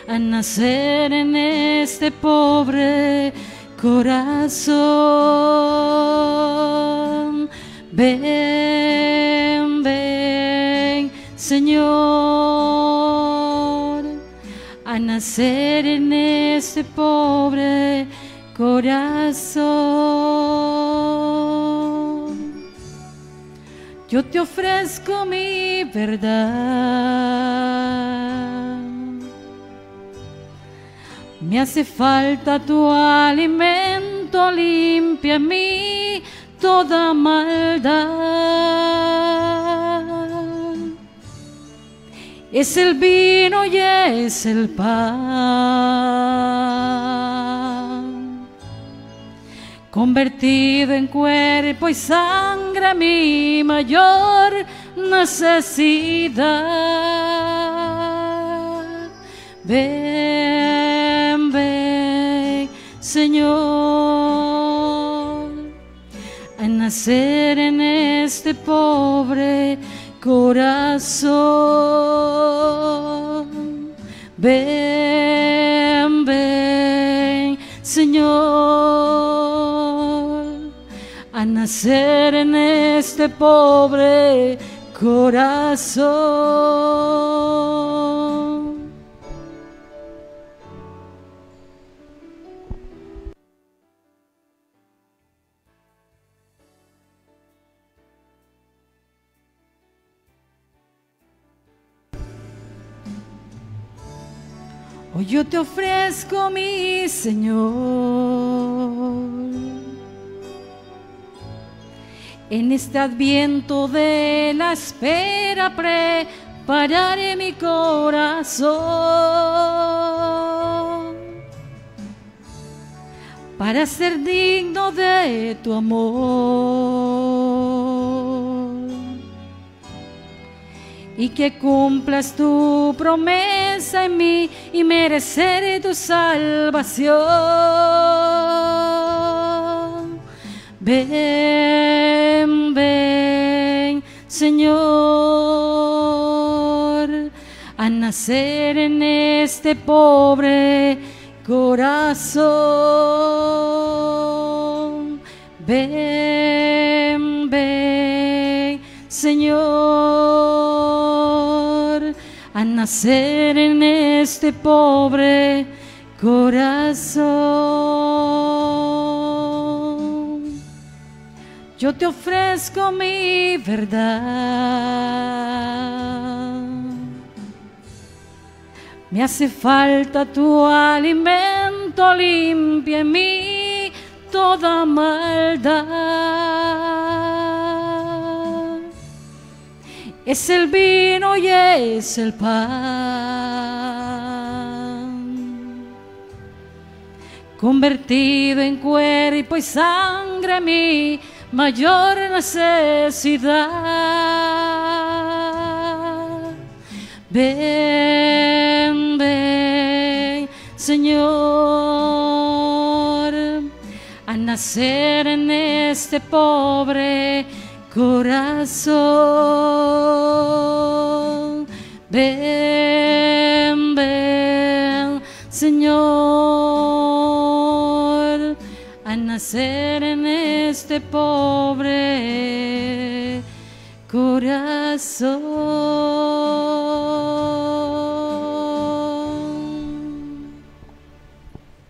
a nacer en este pobre corazón. Ven, ven, Señor, nacer en este pobre corazón. Yo te ofrezco mi verdad. Me hace falta tu alimento, limpia en mí toda maldad. Es el vino y es el pan, convertido en cuerpo y sangre mi mayor necesidad. Ven, ven, Señor, a nacer en este pobre corazón. Ven, ven, Señor, a nacer en este pobre corazón. Hoy yo te ofrezco mi Señor. En este adviento de la espera prepararé mi corazón para ser digno de tu amor y que cumplas tu promesa en mí y merecer tu salvación. Ven, ven, Señor, a nacer en este pobre corazón. Ven, ven, Señor, nacer en este pobre corazón. Yo te ofrezco mi verdad. Me hace falta tu alimento, limpia en mí toda maldad. Es el vino y es el pan, convertido en cuerpo y sangre mi mayor necesidad. Ven, ven, Señor, a nacer en este pobre corazón. Ven, ven, Señor, a nacer en este pobre corazón.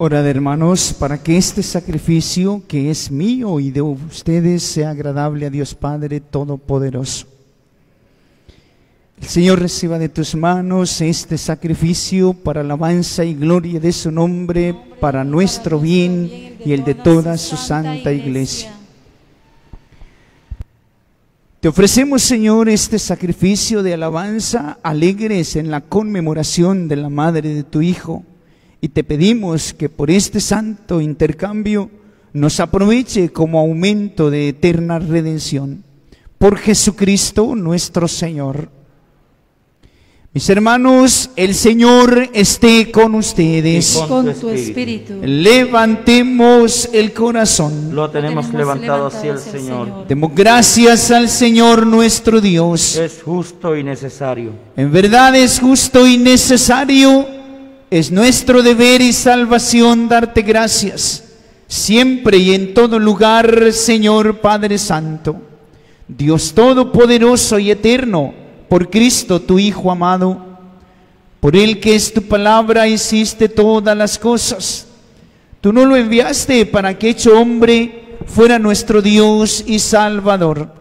Orad hermanos para que este sacrificio que es mío y de ustedes sea agradable a Dios Padre Todopoderoso. El Señor reciba de tus manos este sacrificio para alabanza y gloria de su nombre, para nuestro bien y el de toda su santa iglesia. Te ofrecemos, Señor, este sacrificio de alabanza alegres en la conmemoración de la madre de tu Hijo. Y te pedimos que por este santo intercambio nos aproveche como aumento de eterna redención. Por Jesucristo nuestro Señor. Mis hermanos, el Señor esté con ustedes. Y con Con tu tu espíritu. Levantemos el corazón. Lo tenemos, tenemos levantado levantado hacia el hacia el Señor. Señor. Demos gracias al Señor nuestro Dios. Es justo y necesario. En verdad es justo y necesario, es nuestro deber y salvación darte gracias, siempre y en todo lugar, Señor Padre Santo, Dios Todopoderoso y Eterno, por Cristo tu Hijo amado, por el que es tu palabra hiciste todas las cosas. Tú no lo enviaste para que hecho hombre fuera nuestro Dios y Salvador.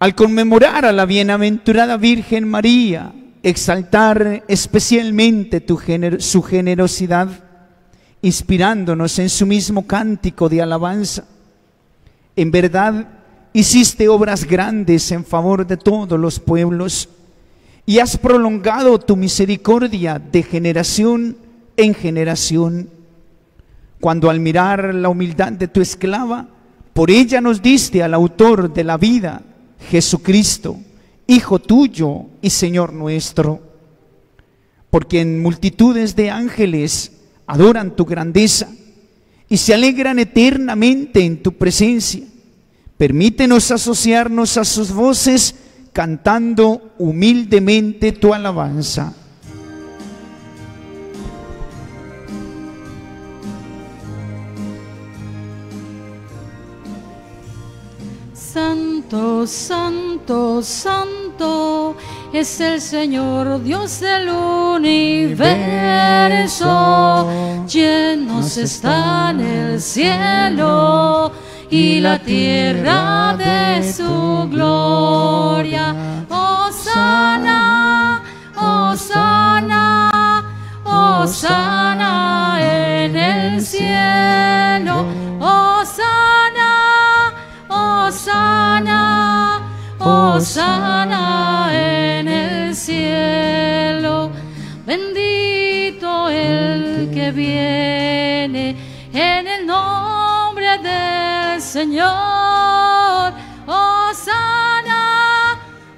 Al conmemorar a la bienaventurada Virgen María, exaltar especialmente tu su generosidad, inspirándonos en su mismo cántico de alabanza. En verdad, hiciste obras grandes en favor de todos los pueblos y has prolongado tu misericordia de generación en generación. Cuando al mirar la humildad de tu esclava, por ella nos diste al autor de la vida, Jesucristo, Hijo tuyo y Señor nuestro. Porque en multitudes de ángeles adoran tu grandeza y se alegran eternamente en tu presencia. Permítenos asociarnos a sus voces cantando humildemente tu alabanza. Santo, santo, santo es el Señor Dios del universo. Llenos están el cielo y la tierra de su gloria. Osana, Osana, Osana en el cielo. Osana, Osana, en el cielo. Bendito el que viene en el nombre del Señor. Osana,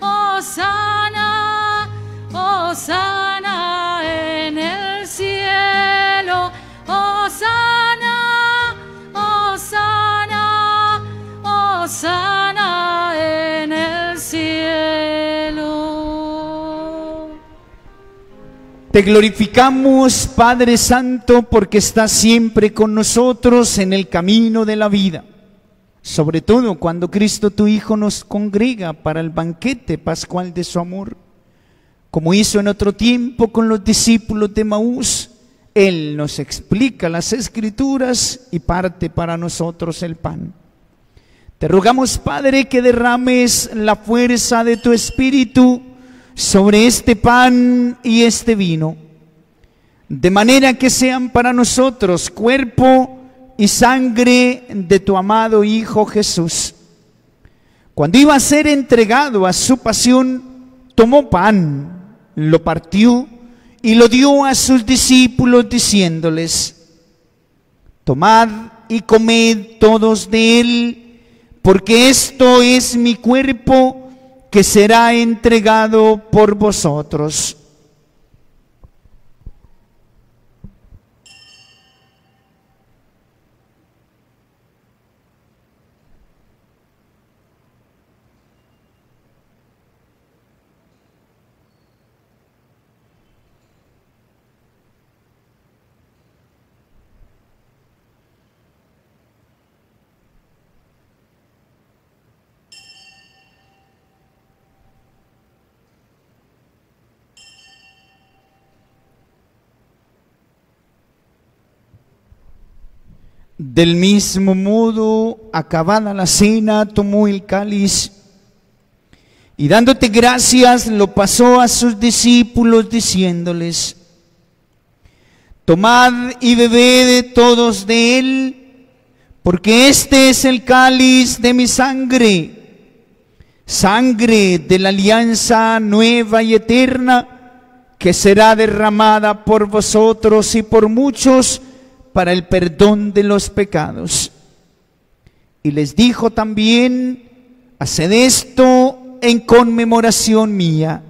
Osana, Osana en el cielo. Osana, Osana, Osana Te glorificamos, Padre Santo, porque estás siempre con nosotros en el camino de la vida. Sobre todo cuando Cristo tu Hijo nos congrega para el banquete pascual de su amor. Como hizo en otro tiempo con los discípulos de Maús, Él nos explica las escrituras y parte para nosotros el pan. Te rogamos, Padre, que derrames la fuerza de tu Espíritu sobre este pan y este vino, de manera que sean para nosotros cuerpo y sangre de tu amado Hijo Jesús. Cuando iba a ser entregado a su pasión, tomó pan, lo partió y lo dio a sus discípulos diciéndoles, tomad y comed todos de él, porque esto es mi cuerpo que será entregado por vosotros. Del mismo modo, acabada la cena, tomó el cáliz y dándote gracias lo pasó a sus discípulos diciéndoles, tomad y bebed todos de él, porque este es el cáliz de mi sangre, sangre de la alianza nueva y eterna, que será derramada por vosotros y por muchos para el perdón de los pecados. Y les dijo también, haced esto en conmemoración mía.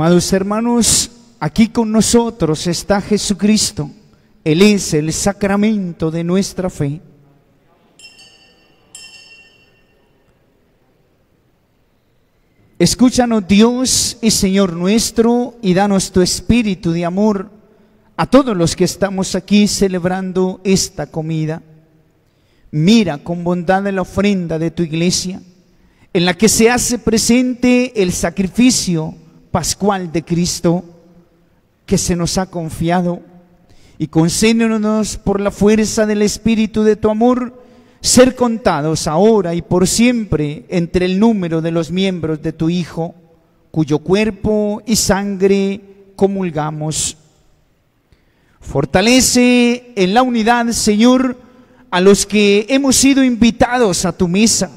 Amados hermanos, aquí con nosotros está Jesucristo. Él es el sacramento de nuestra fe. Escúchanos Dios y Señor nuestro y danos tu espíritu de amor a todos los que estamos aquí celebrando esta comida. Mira con bondad la ofrenda de tu iglesia, en la que se hace presente el sacrificio pascual de Cristo que se nos ha confiado y concédenos por la fuerza del Espíritu de tu amor ser contados ahora y por siempre entre el número de los miembros de tu Hijo, cuyo cuerpo y sangre comulgamos. Fortalece en la unidad, Señor, a los que hemos sido invitados a tu mesa,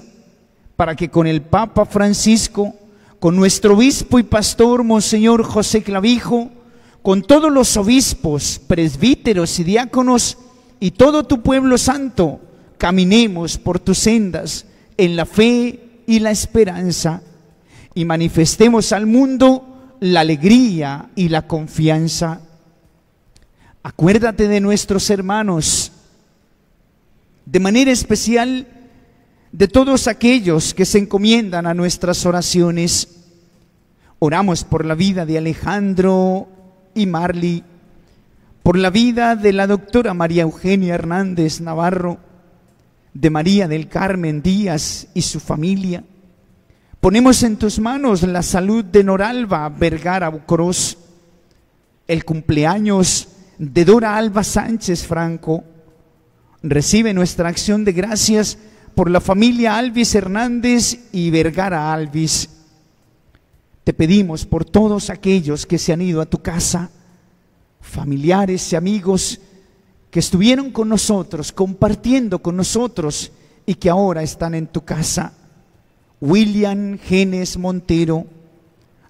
para que con el Papa Francisco con nuestro obispo y pastor, Monseñor José Clavijo, con todos los obispos, presbíteros y diáconos, y todo tu pueblo santo, caminemos por tus sendas en la fe y la esperanza, y manifestemos al mundo la alegría y la confianza. Acuérdate de nuestros hermanos, de manera especial de todos aquellos que se encomiendan a nuestras oraciones. Oramos por la vida de Alejandro y Marley, por la vida de la doctora María Eugenia Hernández Navarro, de María del Carmen Díaz y su familia. Ponemos en tus manos la salud de Noralba Vergara Bucros, el cumpleaños de Dora Alba Sánchez Franco. Recibe nuestra acción de gracias por la familia Alvis Hernández y Vergara Alvis. Te pedimos por todos aquellos que se han ido a tu casa, familiares y amigos que estuvieron con nosotros, compartiendo con nosotros y que ahora están en tu casa. William Genes Montero,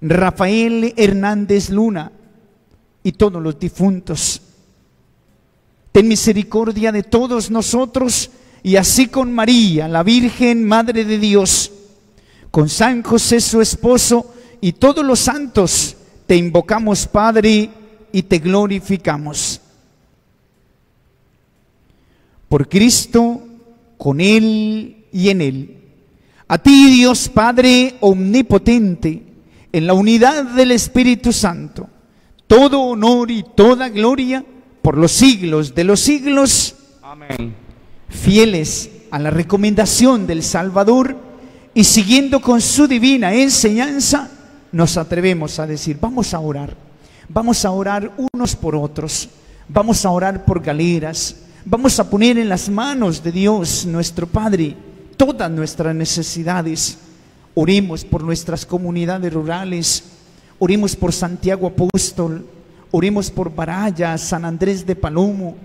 Rafael Hernández Luna y todos los difuntos. Ten misericordia de todos nosotros y así con María, la Virgen Madre de Dios, con San José su esposo y todos los santos, te invocamos Padre y te glorificamos. Por Cristo, con Él y en Él. A ti Dios Padre Omnipotente, en la unidad del Espíritu Santo, todo honor y toda gloria por los siglos de los siglos. Amén fieles a la recomendación del Salvador y siguiendo con su divina enseñanza, nos atrevemos a decir, vamos a orar, vamos a orar unos por otros, vamos a orar por galeras, vamos a poner en las manos de Dios, nuestro Padre, todas nuestras necesidades. Oremos por nuestras comunidades rurales, oremos por Santiago Apóstol, oremos por Baraya, San Andrés de Palomo,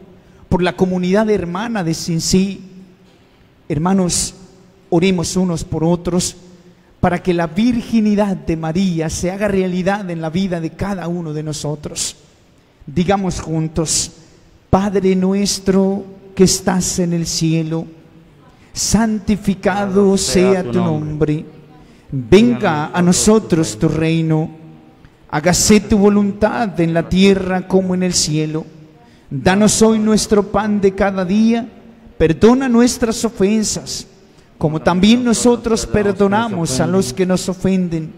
por la comunidad hermana de Sincí. Hermanos, oremos unos por otros para que la virginidad de María se haga realidad en la vida de cada uno de nosotros. Digamos juntos, Padre nuestro que estás en el cielo, santificado sea tu nombre, venga a nosotros tu reino, hágase tu voluntad en la tierra como en el cielo. Danos hoy nuestro pan de cada día, perdona nuestras ofensas, como también nosotros perdonamos a los que nos ofenden.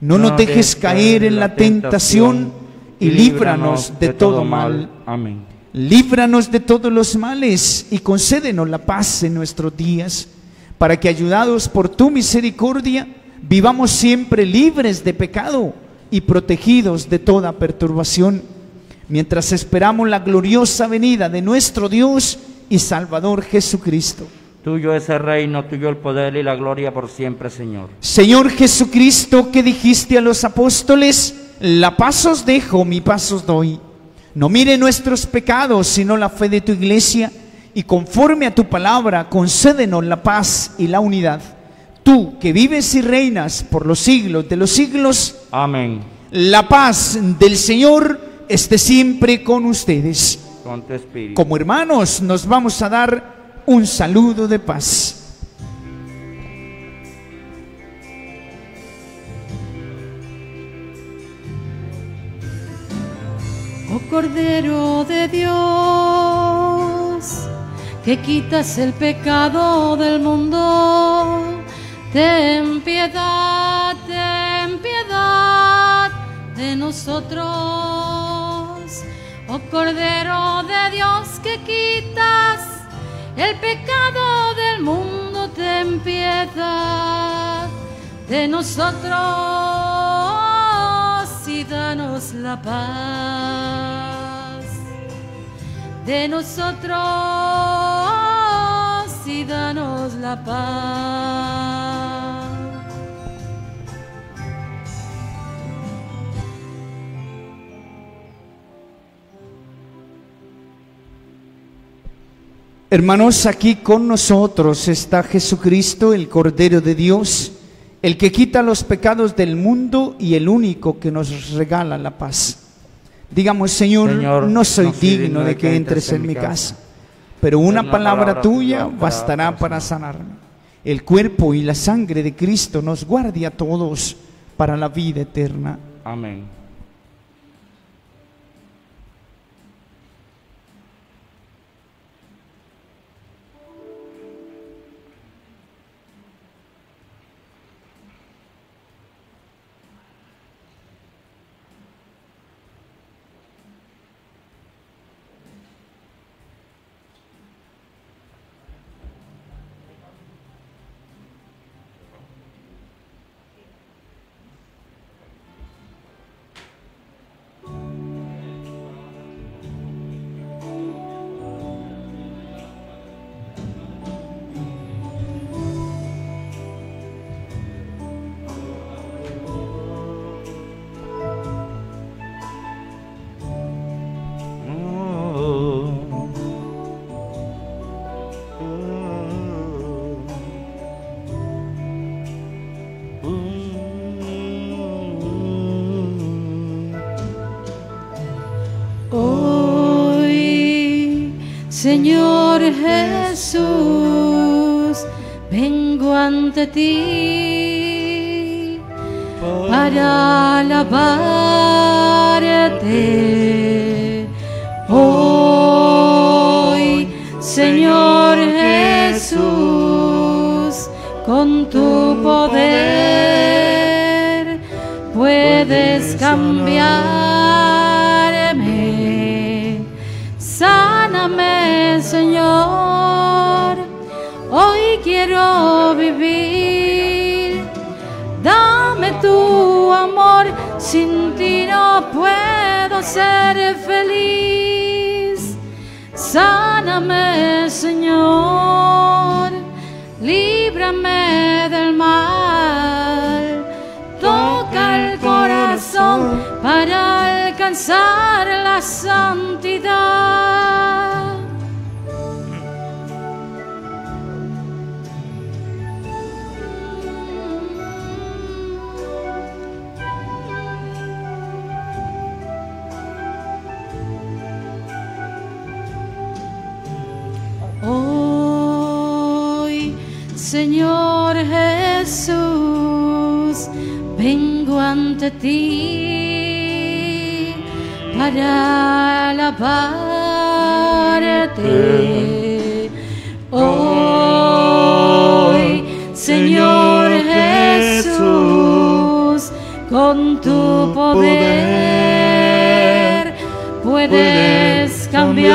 No nos dejes caer en la tentación y líbranos de todo mal. Amén. Líbranos de todos los males y concédenos la paz en nuestros días, para que ayudados por tu misericordia vivamos siempre libres de pecado y protegidos de toda perturbación mientras esperamos la gloriosa venida de nuestro Dios y Salvador Jesucristo. Tuyo es el reino, tuyo el poder y la gloria por siempre, Señor. Señor Jesucristo, que dijiste a los apóstoles, la paz os dejo, mi paz os doy. No mire nuestros pecados, sino la fe de tu iglesia, y conforme a tu palabra, concédenos la paz y la unidad. Tú que vives y reinas por los siglos de los siglos, Amén. la paz del Señor esté siempre con ustedes. Con tu espíritu. Como hermanos nos vamos a dar un saludo de paz. Oh Cordero de Dios, que quitas el pecado del mundo, ten piedad, ten piedad de nosotros. Oh Cordero de Dios, que quitas el pecado del mundo, ten piedad de nosotros y danos la paz. De nosotros y danos la paz. Hermanos, aquí con nosotros está Jesucristo, el Cordero de Dios, el que quita los pecados del mundo y el único que nos regala la paz. Digamos, Señor, Señor, no soy no soy digno de que entres en mi casa, pero una palabra tuya bastará para sanarme. El cuerpo y la sangre de Cristo nos guarde a todos para la vida eterna. Amén. Ti para alabarte. Hoy, Señor Jesús, con tu poder puedes cambiarme.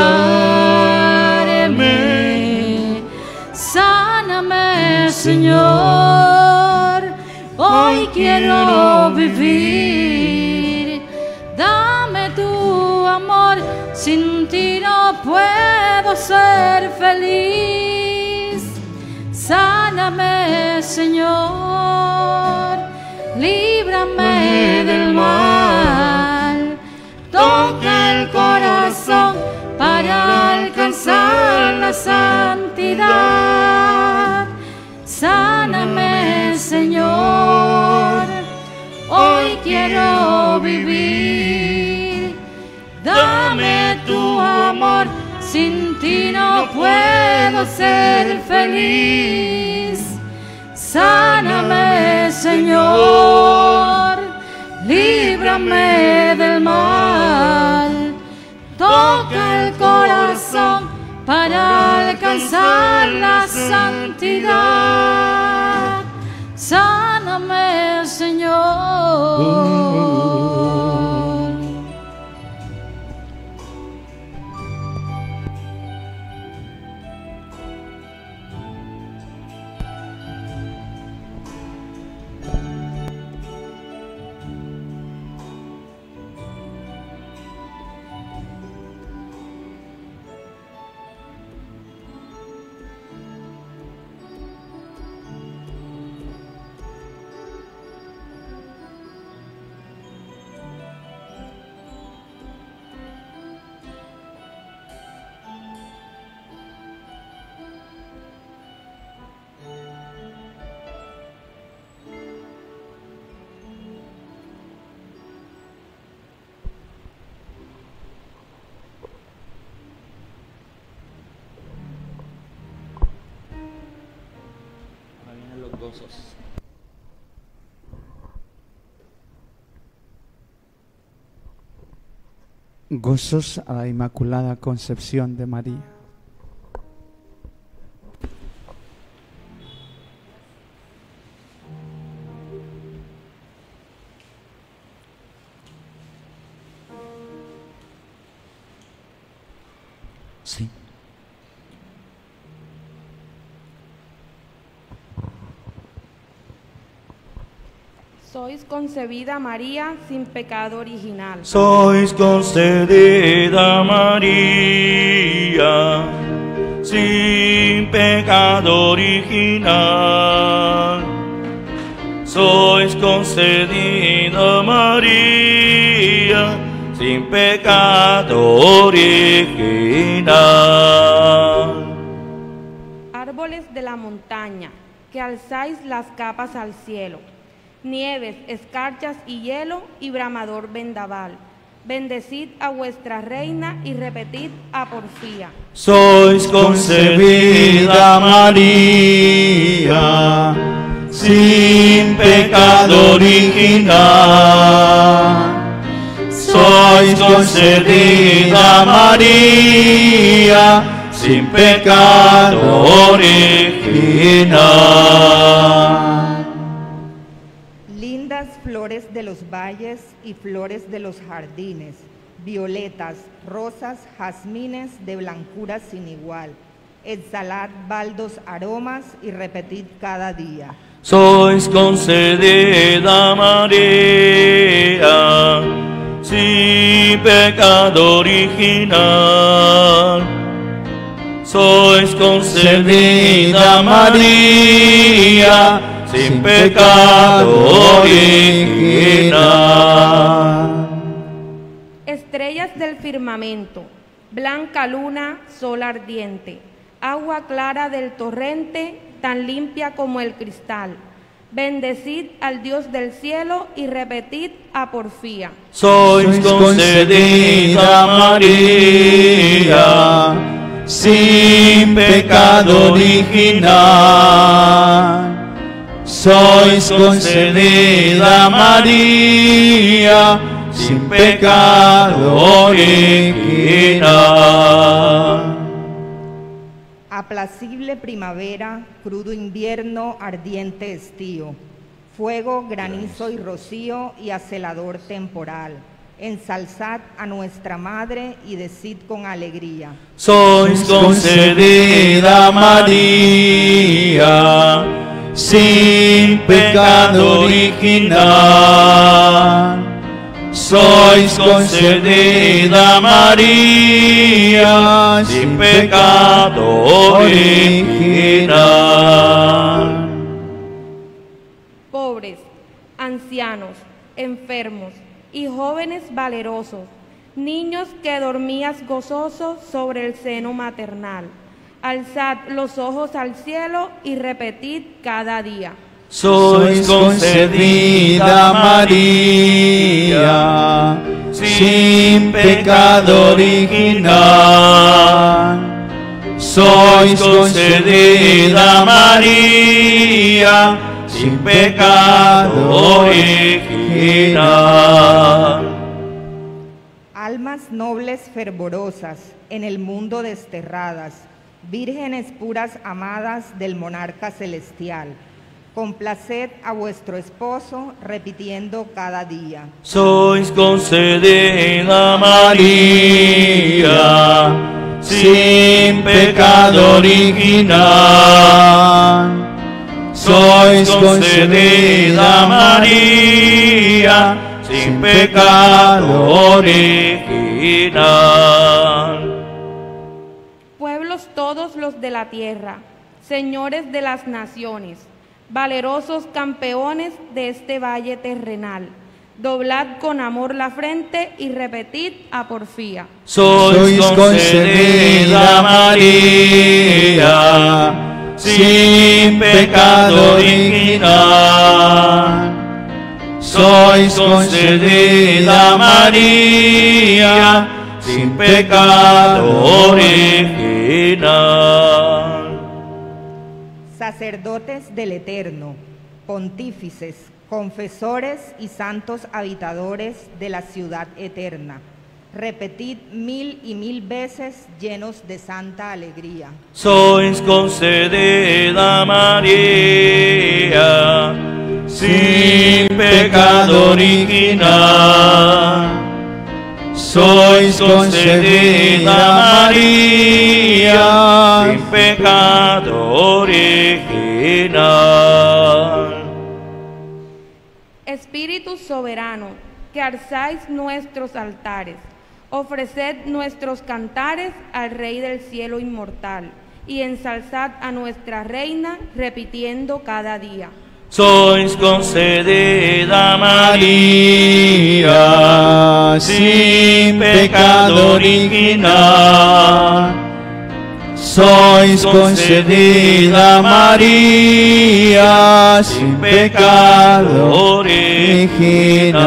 Sáname, Señor. Señor. Líbrame del mal. Toca el corazón para alcanzar la santidad. Sáname, Señor. Hoy quiero vivir. Dame tu amor. Sin ti no puedo ser feliz. Señor. Líbrame del mal. Toca el corazón para alcanzar la santidad. Sáname, Señor. Gozos a la Inmaculada Concepción de María. Sí. Sois concebida María sin pecado original. Sois concedida María, sin pecado original. Sois concedida María, sin pecado original. Árboles de la montaña, que alzáis las capas al cielo. Nieves, escarchas y hielo y bramador vendaval. Bendecid a vuestra reina y repetid a porfía. Sois concebida María, sin pecado original. Sois concebida María, sin pecado original. De los valles y flores de los jardines, violetas, rosas, jazmines de blancura sin igual. Exhalad baldos aromas y repetid cada día. Sois concedida María, sin pecado original. Sois concedida María, sin pecado original. Estrellas del firmamento, blanca luna, sol ardiente, agua clara del torrente, tan limpia como el cristal. Bendecid al Dios del cielo y repetid a porfía. Sois concedida María, sin pecado original. Sois concedida María, sin pecado original. Aplacible primavera, crudo invierno, ardiente estío, fuego, granizo y rocío y acelador temporal. Ensalzad a nuestra Madre y decid con alegría. Sois concedida María, sin pecado original. Sois concedida María, sin pecado original. pobres, ancianos, enfermos y jóvenes valerosos, niños que dormías gozosos sobre el seno maternal. Alzad los ojos al cielo y repetid cada día. Sois concedida María, sin pecado original. Sois concedida María, sin pecado original. Almas nobles fervorosas, en el mundo desterradas, vírgenes puras amadas del monarca celestial. Complaced a vuestro esposo repitiendo cada día. Sois concedida María, sin pecado original. Sois concedida María, sin pecado original. De la tierra, señores de las naciones, valerosos campeones de este valle terrenal, doblad con amor la frente y repetid a porfía. Sois concedida María, sin pecado original. Sois concedida María, sin pecado original. Sacerdotes del Eterno, pontífices, confesores y santos habitadores de la ciudad eterna. Repetid mil y mil veces llenos de santa alegría. Sois concedida María, sin pecado original. Sois concedida María, sin pecado original. Espíritu soberano, que alzáis nuestros altares, ofreced nuestros cantares al Rey del cielo inmortal y ensalzad a nuestra Reina repitiendo cada día. Sois concedida María, sin pecado original. Sois concedida María, sin pecado original.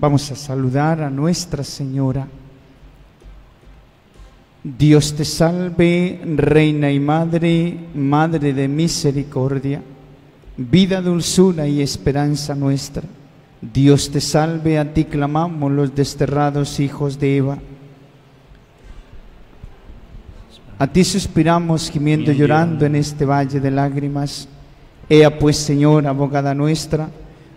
Vamos a saludar a Nuestra Señora. Dios te salve, Reina y Madre, Madre de misericordia, vida, dulzura y esperanza nuestra. Dios te salve, a ti clamamos los desterrados hijos de Eva. A ti suspiramos, gimiendo y llorando en este valle de lágrimas. Ea pues, Señor, abogada nuestra,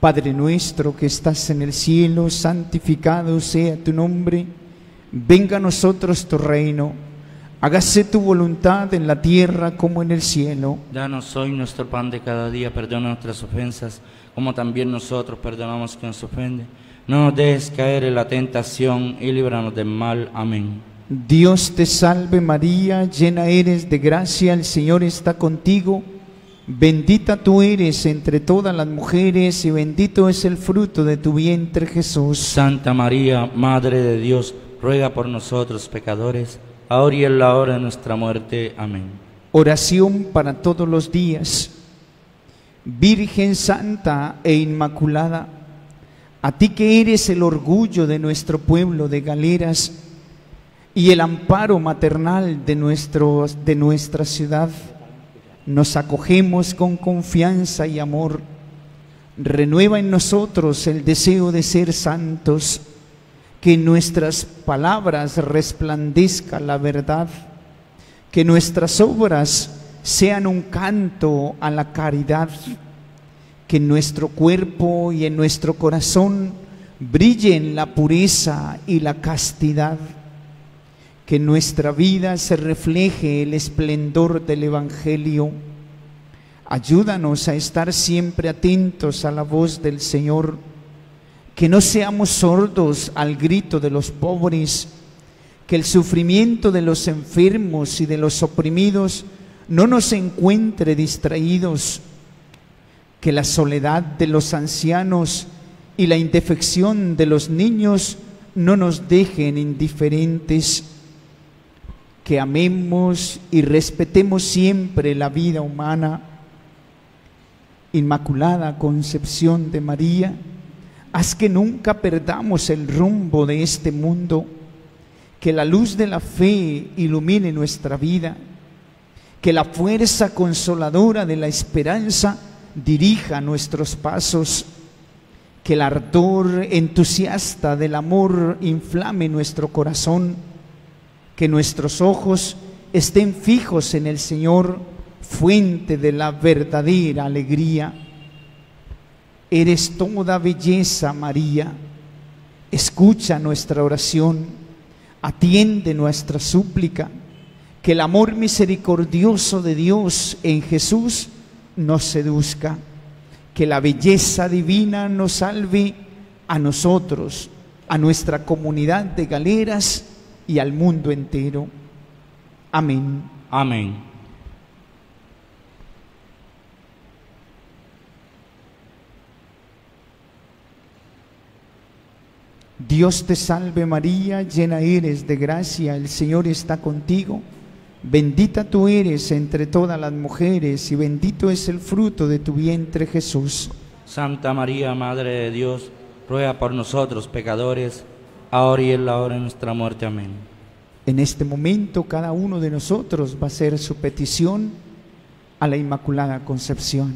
Padre nuestro que estás en el cielo, santificado sea tu nombre, venga a nosotros tu reino, hágase tu voluntad en la tierra como en el cielo. Danos hoy nuestro pan de cada día, perdona nuestras ofensas, como también nosotros perdonamos a quien nos ofende. No nos dejes caer en la tentación y líbranos del mal. Amén. Dios te salve María, llena eres de gracia, el Señor está contigo. Bendita tú eres entre todas las mujeres y bendito es el fruto de tu vientre Jesús. Santa María, Madre de Dios, ruega por nosotros pecadores, ahora y en la hora de nuestra muerte. Amén. Oración para todos los días. Virgen Santa e Inmaculada, a ti que eres el orgullo de nuestro pueblo de galeras y el amparo maternal de, nuestro, de nuestra ciudad, nos acogemos con confianza y amor. Renueva en nosotros el deseo de ser santos, que en nuestras palabras resplandezca la verdad, que nuestras obras sean un canto a la caridad, que en nuestro cuerpo y en nuestro corazón brillen la pureza y la castidad que nuestra vida se refleje el esplendor del Evangelio. Ayúdanos a estar siempre atentos a la voz del Señor, que no seamos sordos al grito de los pobres, que el sufrimiento de los enfermos y de los oprimidos no nos encuentre distraídos, que la soledad de los ancianos y la indefección de los niños no nos dejen indiferentes que amemos y respetemos siempre la vida humana. Inmaculada Concepción de María, haz que nunca perdamos el rumbo de este mundo, que la luz de la fe ilumine nuestra vida, Que la fuerza consoladora de la esperanza dirija nuestros pasos. Que el ardor entusiasta del amor inflame nuestro corazón. Que nuestros ojos estén fijos en el Señor, fuente de la verdadera alegría. Eres toda belleza, María. Escucha nuestra oración, atiende nuestra súplica, que el amor misericordioso de Dios en Jesús nos seduzca, que la belleza divina nos salve a nosotros, a nuestra comunidad de galeras y al mundo entero. Amén. Amén. Dios te salve María, llena eres de gracia, el Señor está contigo. Bendita tú eres entre todas las mujeres y bendito es el fruto de tu vientre Jesús. Santa María, Madre de Dios, ruega por nosotros pecadores, ahora y en la hora de nuestra muerte. Amén. En este momento cada uno de nosotros va a hacer su petición a la Inmaculada Concepción.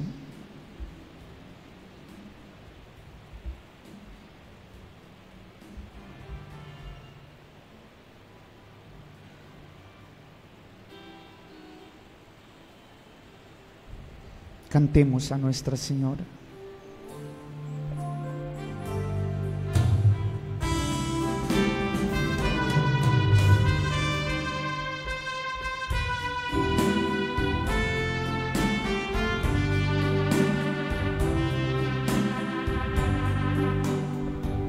Cantemos a Nuestra Señora.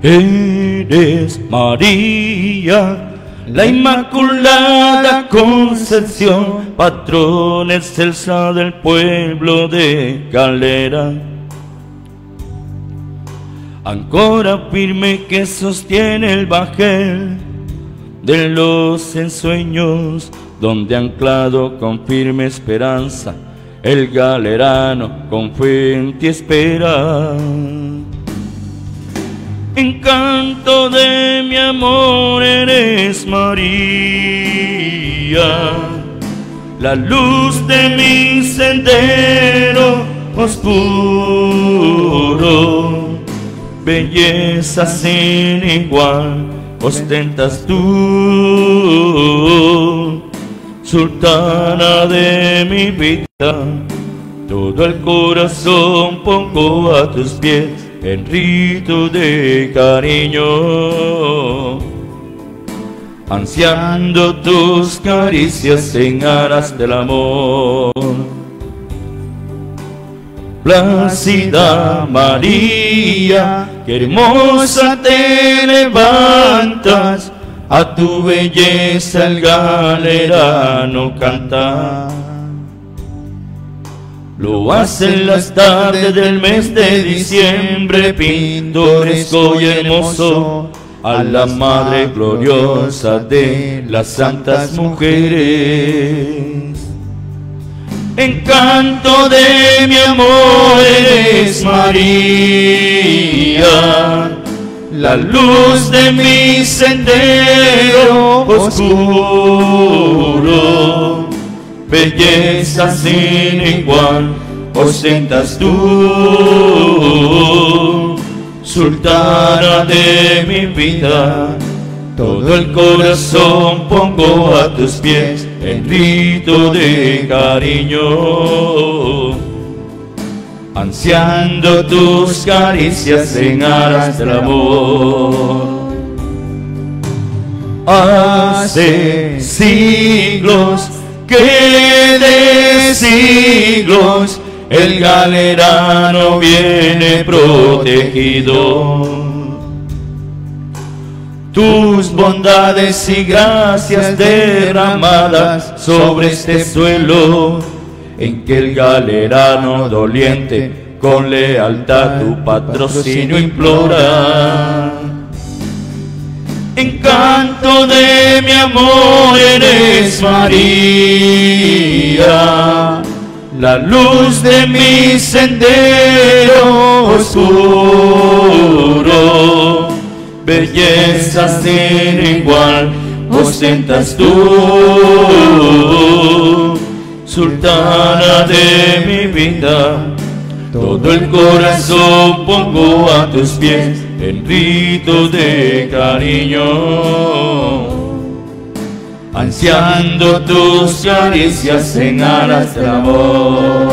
Eres María, la Inmaculada Concepción, patrona excelsa del pueblo de Galera. Ancora firme que sostiene el bajel de los ensueños, donde anclado con firme esperanza el galerano con fe en ti espera. Encanto de mi amor eres María, la luz de mi sendero oscuro, belleza sin igual ostentas tú, sultana de mi vida, todo el corazón pongo a tus pies en rito de cariño, ansiando tus caricias en aras del amor. Plácida María, que hermosa te levantas, a tu belleza el galerano canta. Lo hacen las tardes del mes de diciembre, pintoresco y hermoso, a la Madre gloriosa de las santas mujeres. Encanto de mi amor eres María, la luz de mi sendero oscuro belleza sin igual ostentas tú, sultana de mi vida. Todo el corazón pongo a tus pies en rito de cariño, ansiando tus caricias en aras del amor. Hace siglos que de siglos el galerano viene protegido. Tus bondades y gracias derramadas sobre este suelo, en que el galerano doliente con lealtad tu patrocinio implora. Encanto de mi amor eres María, la luz de mi sendero oscuro, belleza sin igual ostentas tú, sultana de mi vida. Todo el corazón pongo a tus pies en rito de cariño, ansiando tus caricias en aras del amor.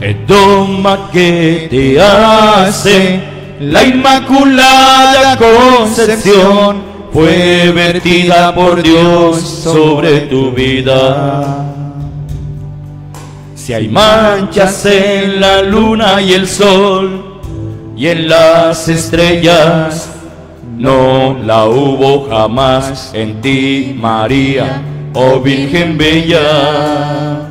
El doma que te hace la Inmaculada Concepción fue vertida por Dios sobre tu vida. Si hay manchas en la luna y el sol y en las estrellas, no la hubo jamás en ti, María, oh Virgen Bella.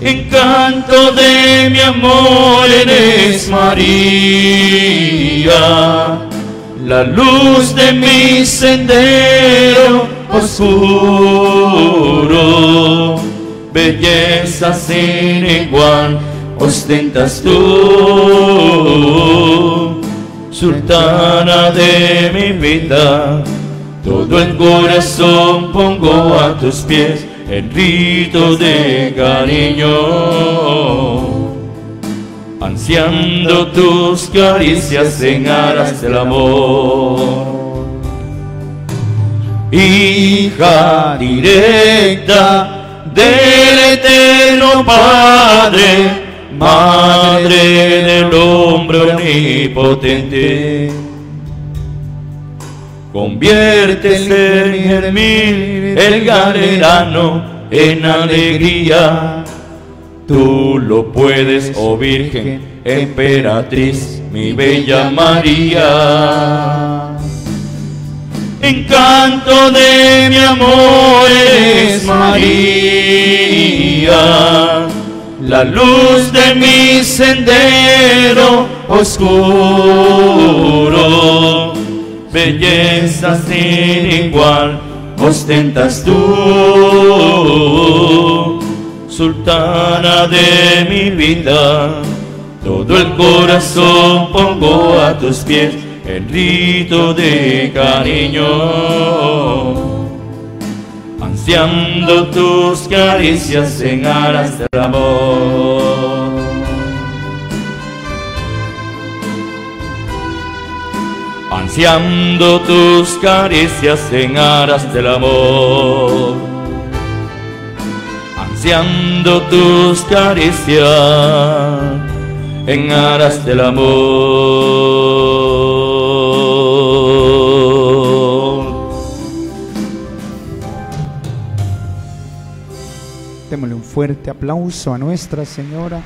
Encanto de mi amor eres María, la luz de mi sendero oscuro. Belleza sin igual ostentas tú, sultana de mi vida. Todo el corazón pongo a tus pies en rito de cariño, ansiando tus caricias en aras del amor. Hija directa del eterno Padre, Madre del hombre omnipotente. Conviértese en mí el galerano en alegría. Tú lo puedes, oh Virgen, emperatriz, mi bella María. Encanto de mi amor es María, la luz de mi sendero oscuro. Belleza sin igual ostentas tú, sultana de mi vida. Todo el corazón pongo a tus pies en rito de cariño, ansiando tus caricias en aras del amor. ansiando tus caricias en aras del amor, ansiando tus caricias en aras del amor. Démosle un fuerte aplauso a Nuestra Señora.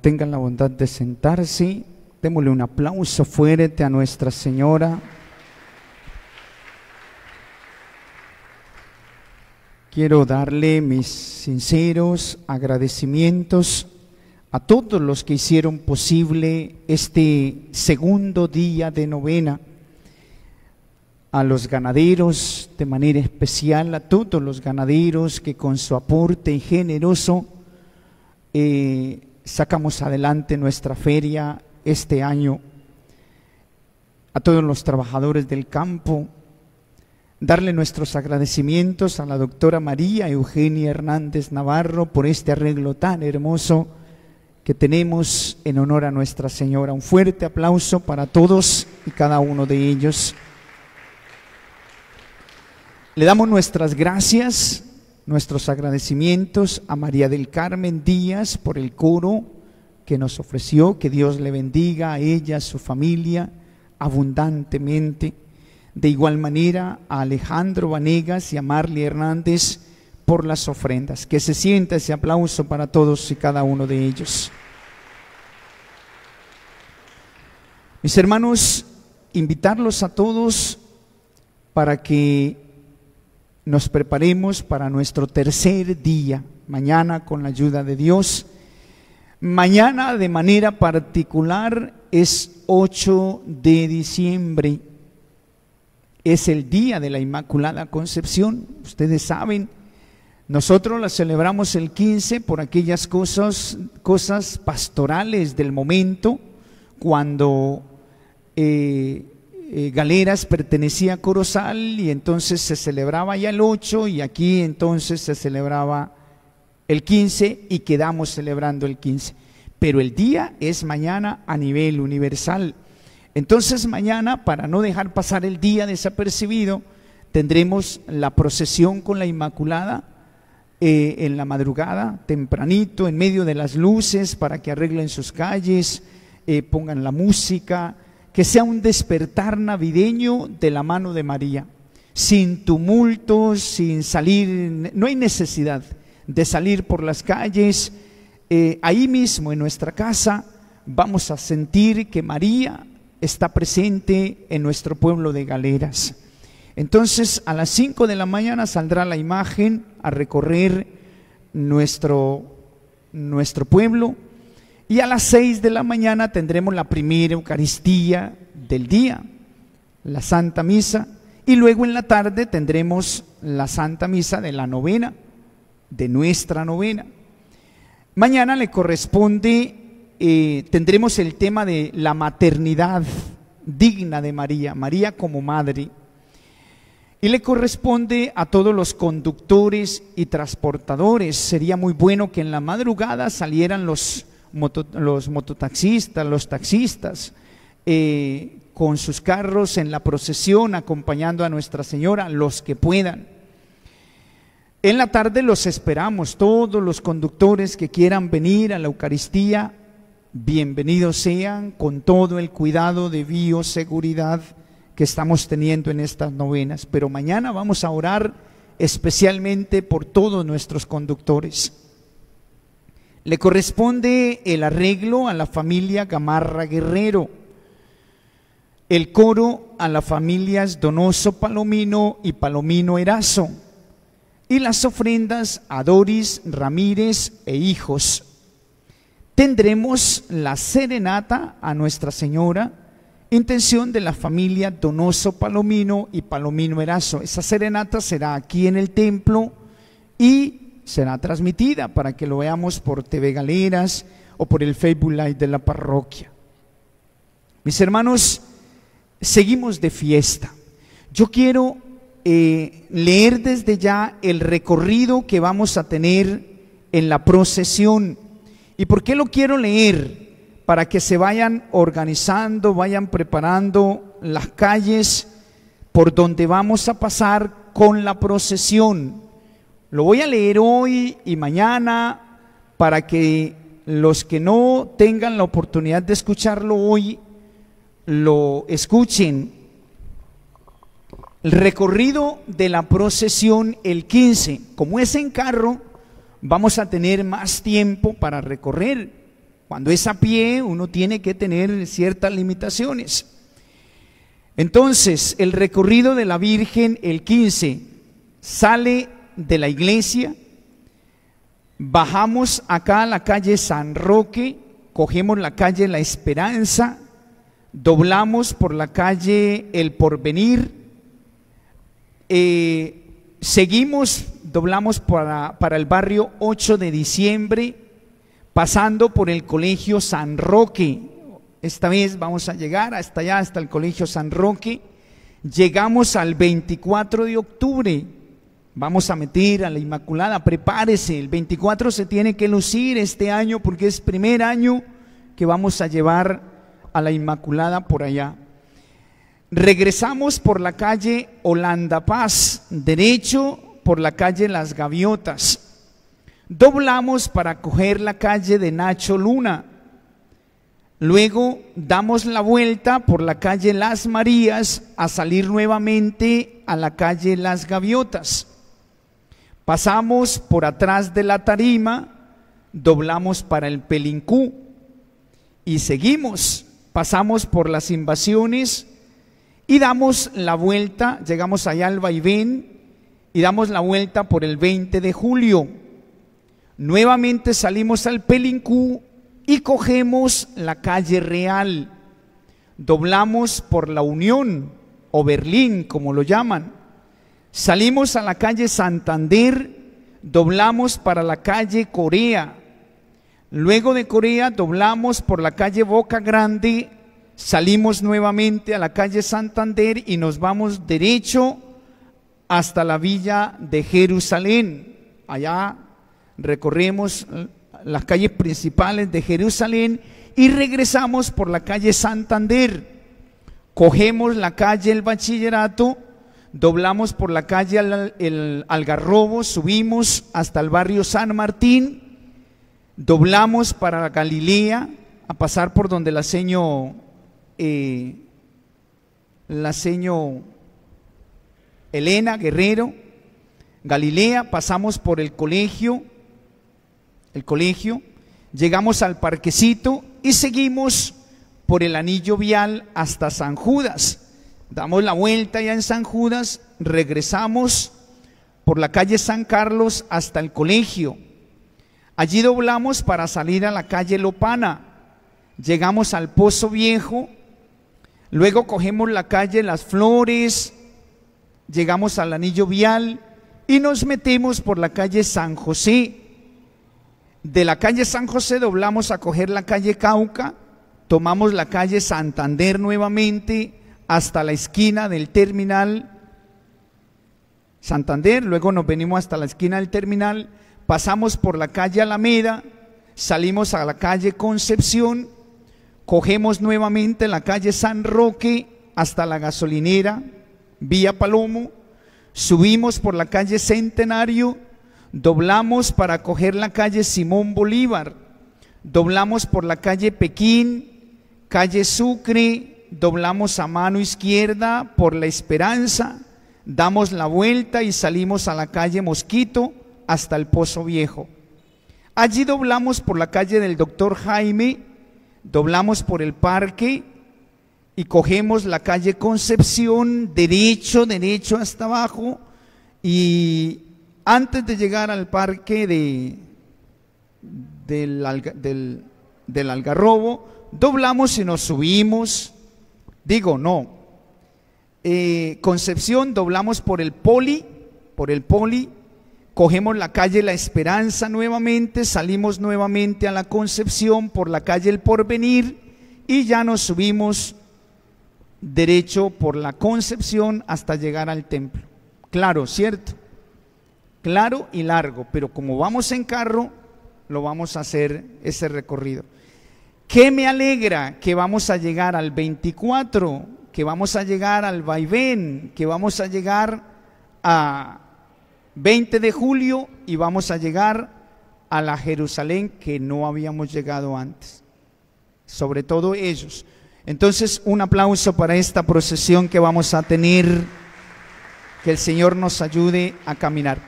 Tengan la bondad de sentarse. Démosle un aplauso fuerte a Nuestra Señora. Quiero darle mis sinceros agradecimientos a todos los que hicieron posible este segundo día de novena, a los ganaderos de manera especial, a todos los ganaderos que con su aporte generoso eh, sacamos adelante nuestra feria este año, a todos los trabajadores del campo, darle nuestros agradecimientos a la doctora María Eugenia Hernández Navarro por este arreglo tan hermoso que tenemos en honor a Nuestra Señora. Un fuerte aplauso para todos y cada uno de ellos. Le damos nuestras gracias nuestros agradecimientos a María del Carmen Díaz por el coro que nos ofreció, que Dios le bendiga a ella, a su familia, abundantemente. De igual manera a Alejandro Vanegas y a Marley Hernández por las ofrendas. Que se sienta ese aplauso para todos y cada uno de ellos. Mis hermanos, invitarlos a todos para que nos preparemos para nuestro tercer día, mañana con la ayuda de Dios. Mañana de manera particular es 8 de diciembre. Es el día de la Inmaculada Concepción. Ustedes saben, nosotros la celebramos el 15 por aquellas cosas, cosas pastorales del momento, cuando eh, eh, Galeras pertenecía a Corozal y entonces se celebraba ya el 8 y aquí entonces se celebraba el 15 y quedamos celebrando el 15. Pero el día es mañana a nivel universal. Entonces mañana, para no dejar pasar el día desapercibido, tendremos la procesión con la Inmaculada eh, en la madrugada, tempranito, en medio de las luces, para que arreglen sus calles, eh, pongan la música, que sea un despertar navideño de la mano de María, sin tumultos, sin salir, no hay necesidad de salir por las calles, eh, ahí mismo en nuestra casa vamos a sentir que María está presente en nuestro pueblo de Galeras. Entonces a las 5 de la mañana saldrá la imagen a recorrer nuestro, nuestro pueblo y a las seis de la mañana tendremos la primera Eucaristía del día, la Santa Misa, y luego en la tarde tendremos la Santa Misa de la novena, de nuestra novena. Mañana le corresponde, eh, tendremos el tema de la maternidad digna de María, María como madre. Y le corresponde a todos los conductores y transportadores. Sería muy bueno que en la madrugada salieran los los mototaxistas, los taxistas, eh, con sus carros en la procesión acompañando a Nuestra Señora, los que puedan. En la tarde los esperamos, todos los conductores que quieran venir a la Eucaristía, bienvenidos sean con todo el cuidado de bioseguridad que estamos teniendo en estas novenas. Pero mañana vamos a orar especialmente por todos nuestros conductores. Le corresponde el arreglo a la familia Gamarra Guerrero, el coro a las familias Donoso Palomino y Palomino Erazo, y las ofrendas a Doris Ramírez e hijos. Tendremos la serenata a Nuestra Señora, intención de la familia Donoso Palomino y Palomino Erazo. Esa serenata será aquí en el templo y será transmitida para que lo veamos por TV Galeras o por el Facebook Live de la parroquia. Mis hermanos, seguimos de fiesta. Yo quiero eh, leer desde ya el recorrido que vamos a tener en la procesión. ¿Y por qué lo quiero leer? Para que se vayan organizando, vayan preparando las calles por donde vamos a pasar con la procesión. Lo voy a leer hoy y mañana para que los que no tengan la oportunidad de escucharlo hoy lo escuchen. El recorrido de la procesión el 15, como es en carro, vamos a tener más tiempo para recorrer. Cuando es a pie, uno tiene que tener ciertas limitaciones. Entonces, el recorrido de la Virgen el 15 sale de la iglesia, bajamos acá a la calle San Roque, cogemos la calle La Esperanza, doblamos por la calle El Porvenir, eh, seguimos, doblamos para, para el barrio 8 de diciembre, pasando por el colegio San Roque. Esta vez vamos a llegar hasta allá, hasta el colegio San Roque. Llegamos al 24 de octubre, Vamos a meter a la Inmaculada, prepárese, el 24 se tiene que lucir este año porque es primer año que vamos a llevar a la Inmaculada por allá. Regresamos por la calle Holanda Paz, derecho por la calle Las Gaviotas. Doblamos para coger la calle de Nacho Luna. Luego damos la vuelta por la calle Las Marías a salir nuevamente a la calle Las Gaviotas. Pasamos por atrás de la tarima, doblamos para el Pelincú y seguimos. Pasamos por las invasiones y damos la vuelta, llegamos allá al vaivén y damos la vuelta por el 20 de julio. Nuevamente salimos al Pelincú y cogemos la calle Real. Doblamos por la Unión o Berlín, como lo llaman. Salimos a la calle Santander, doblamos para la calle Corea. Luego de Corea doblamos por la calle Boca Grande, salimos nuevamente a la calle Santander y nos vamos derecho hasta la villa de Jerusalén. Allá recorremos las calles principales de Jerusalén y regresamos por la calle Santander. Cogemos la calle El Bachillerato, doblamos por la calle Algarrobo, subimos hasta el barrio San Martín, doblamos para Galilea, a pasar por donde la seño, eh, la seño Elena Guerrero, Galilea, pasamos por el colegio, el colegio, llegamos al parquecito y seguimos por el anillo vial hasta San Judas. Damos la vuelta ya en San Judas, regresamos por la calle San Carlos hasta el colegio. Allí doblamos para salir a la calle Lopana. Llegamos al Pozo Viejo, luego cogemos la calle Las Flores, llegamos al anillo vial y nos metemos por la calle San José. De la calle San José doblamos a coger la calle Cauca, tomamos la calle Santander nuevamente hasta la esquina del terminal Santander, luego nos venimos hasta la esquina del terminal, pasamos por la calle Alameda, salimos a la calle Concepción, cogemos nuevamente la calle San Roque hasta la gasolinera, vía Palomo, subimos por la calle Centenario, doblamos para coger la calle Simón Bolívar, doblamos por la calle Pekín, calle Sucre, doblamos a mano izquierda por la Esperanza, damos la vuelta y salimos a la calle Mosquito hasta el Pozo Viejo. Allí doblamos por la calle del Doctor Jaime, doblamos por el parque y cogemos la calle Concepción, derecho, derecho hasta abajo, y antes de llegar al parque de, del, del, Algarrobo, doblamos y nos subimos. Digo, no. Eh, Concepción, doblamos por el Poli, por el Poli, cogemos la calle La Esperanza nuevamente, salimos nuevamente a la Concepción por la calle El Porvenir y ya nos subimos derecho por la Concepción hasta llegar al templo. Claro, ¿cierto? claro y largo, pero como vamos en carro, lo vamos a hacer ese recorrido. ¿Qué me alegra? Que vamos a llegar al 24, que vamos a llegar al vaivén, que vamos a llegar a 20 de julio y vamos a llegar a la Jerusalén que no habíamos llegado antes. Sobre todo ellos. Entonces, un aplauso para esta procesión que vamos a tener. Que el Señor nos ayude a caminar.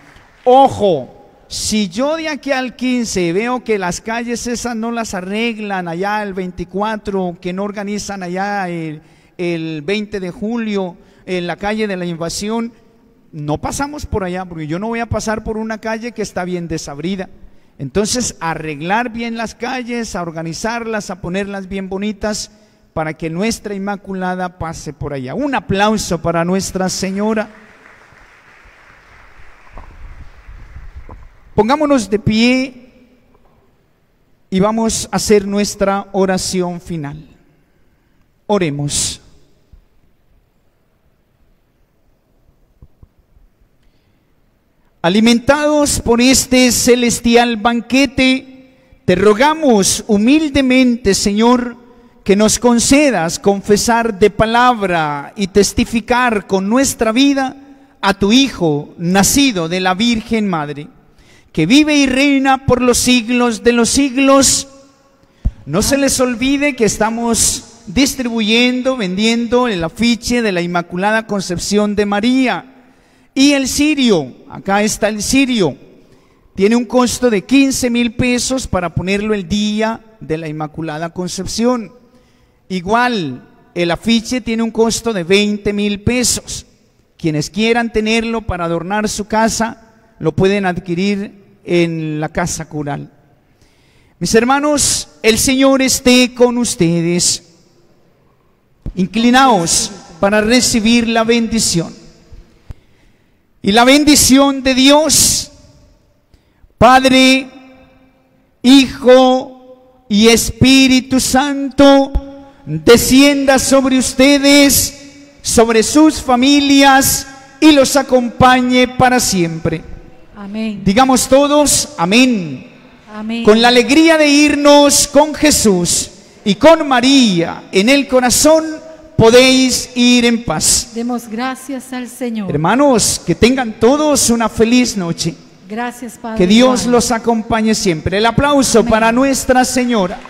Ojo, si yo de aquí al 15 veo que las calles esas no las arreglan allá el 24, que no organizan allá el, 20 de julio en la calle de la invasión, no pasamos por allá, porque yo no voy a pasar por una calle que está bien desabrida. Entonces, arreglar bien las calles, a organizarlas, a ponerlas bien bonitas, para que nuestra Inmaculada pase por allá. Un aplauso para Nuestra Señora. Pongámonos de pie y vamos a hacer nuestra oración final. Oremos. Alimentados por este celestial banquete, te rogamos humildemente, Señor, que nos concedas confesar de palabra y testificar con nuestra vida a tu Hijo, nacido de la Virgen Madre que vive y reina por los siglos de los siglos. No se les olvide que estamos distribuyendo, vendiendo el afiche de la Inmaculada Concepción de María Y el cirio, acá está el cirio, tiene un costo de 15 mil pesos para ponerlo el día de la Inmaculada Concepción. Igual, el afiche tiene un costo de 20 mil pesos. Quienes quieran tenerlo para adornar su casa, lo pueden adquirir en la casa cural. Mis hermanos, el Señor esté con ustedes. Inclinaos para recibir la bendición. Y la bendición de Dios, Padre, Hijo y Espíritu Santo, descienda sobre ustedes, sobre sus familias y los acompañe para siempre. Amén. Digamos todos, amén. Amén. Con la alegría de irnos con Jesús y con María en el corazón, podéis ir en paz. Demos gracias al Señor. Hermanos, que tengan todos una feliz noche. Gracias, Padre. Que Dios los acompañe siempre. El aplauso Amén. para Nuestra Señora.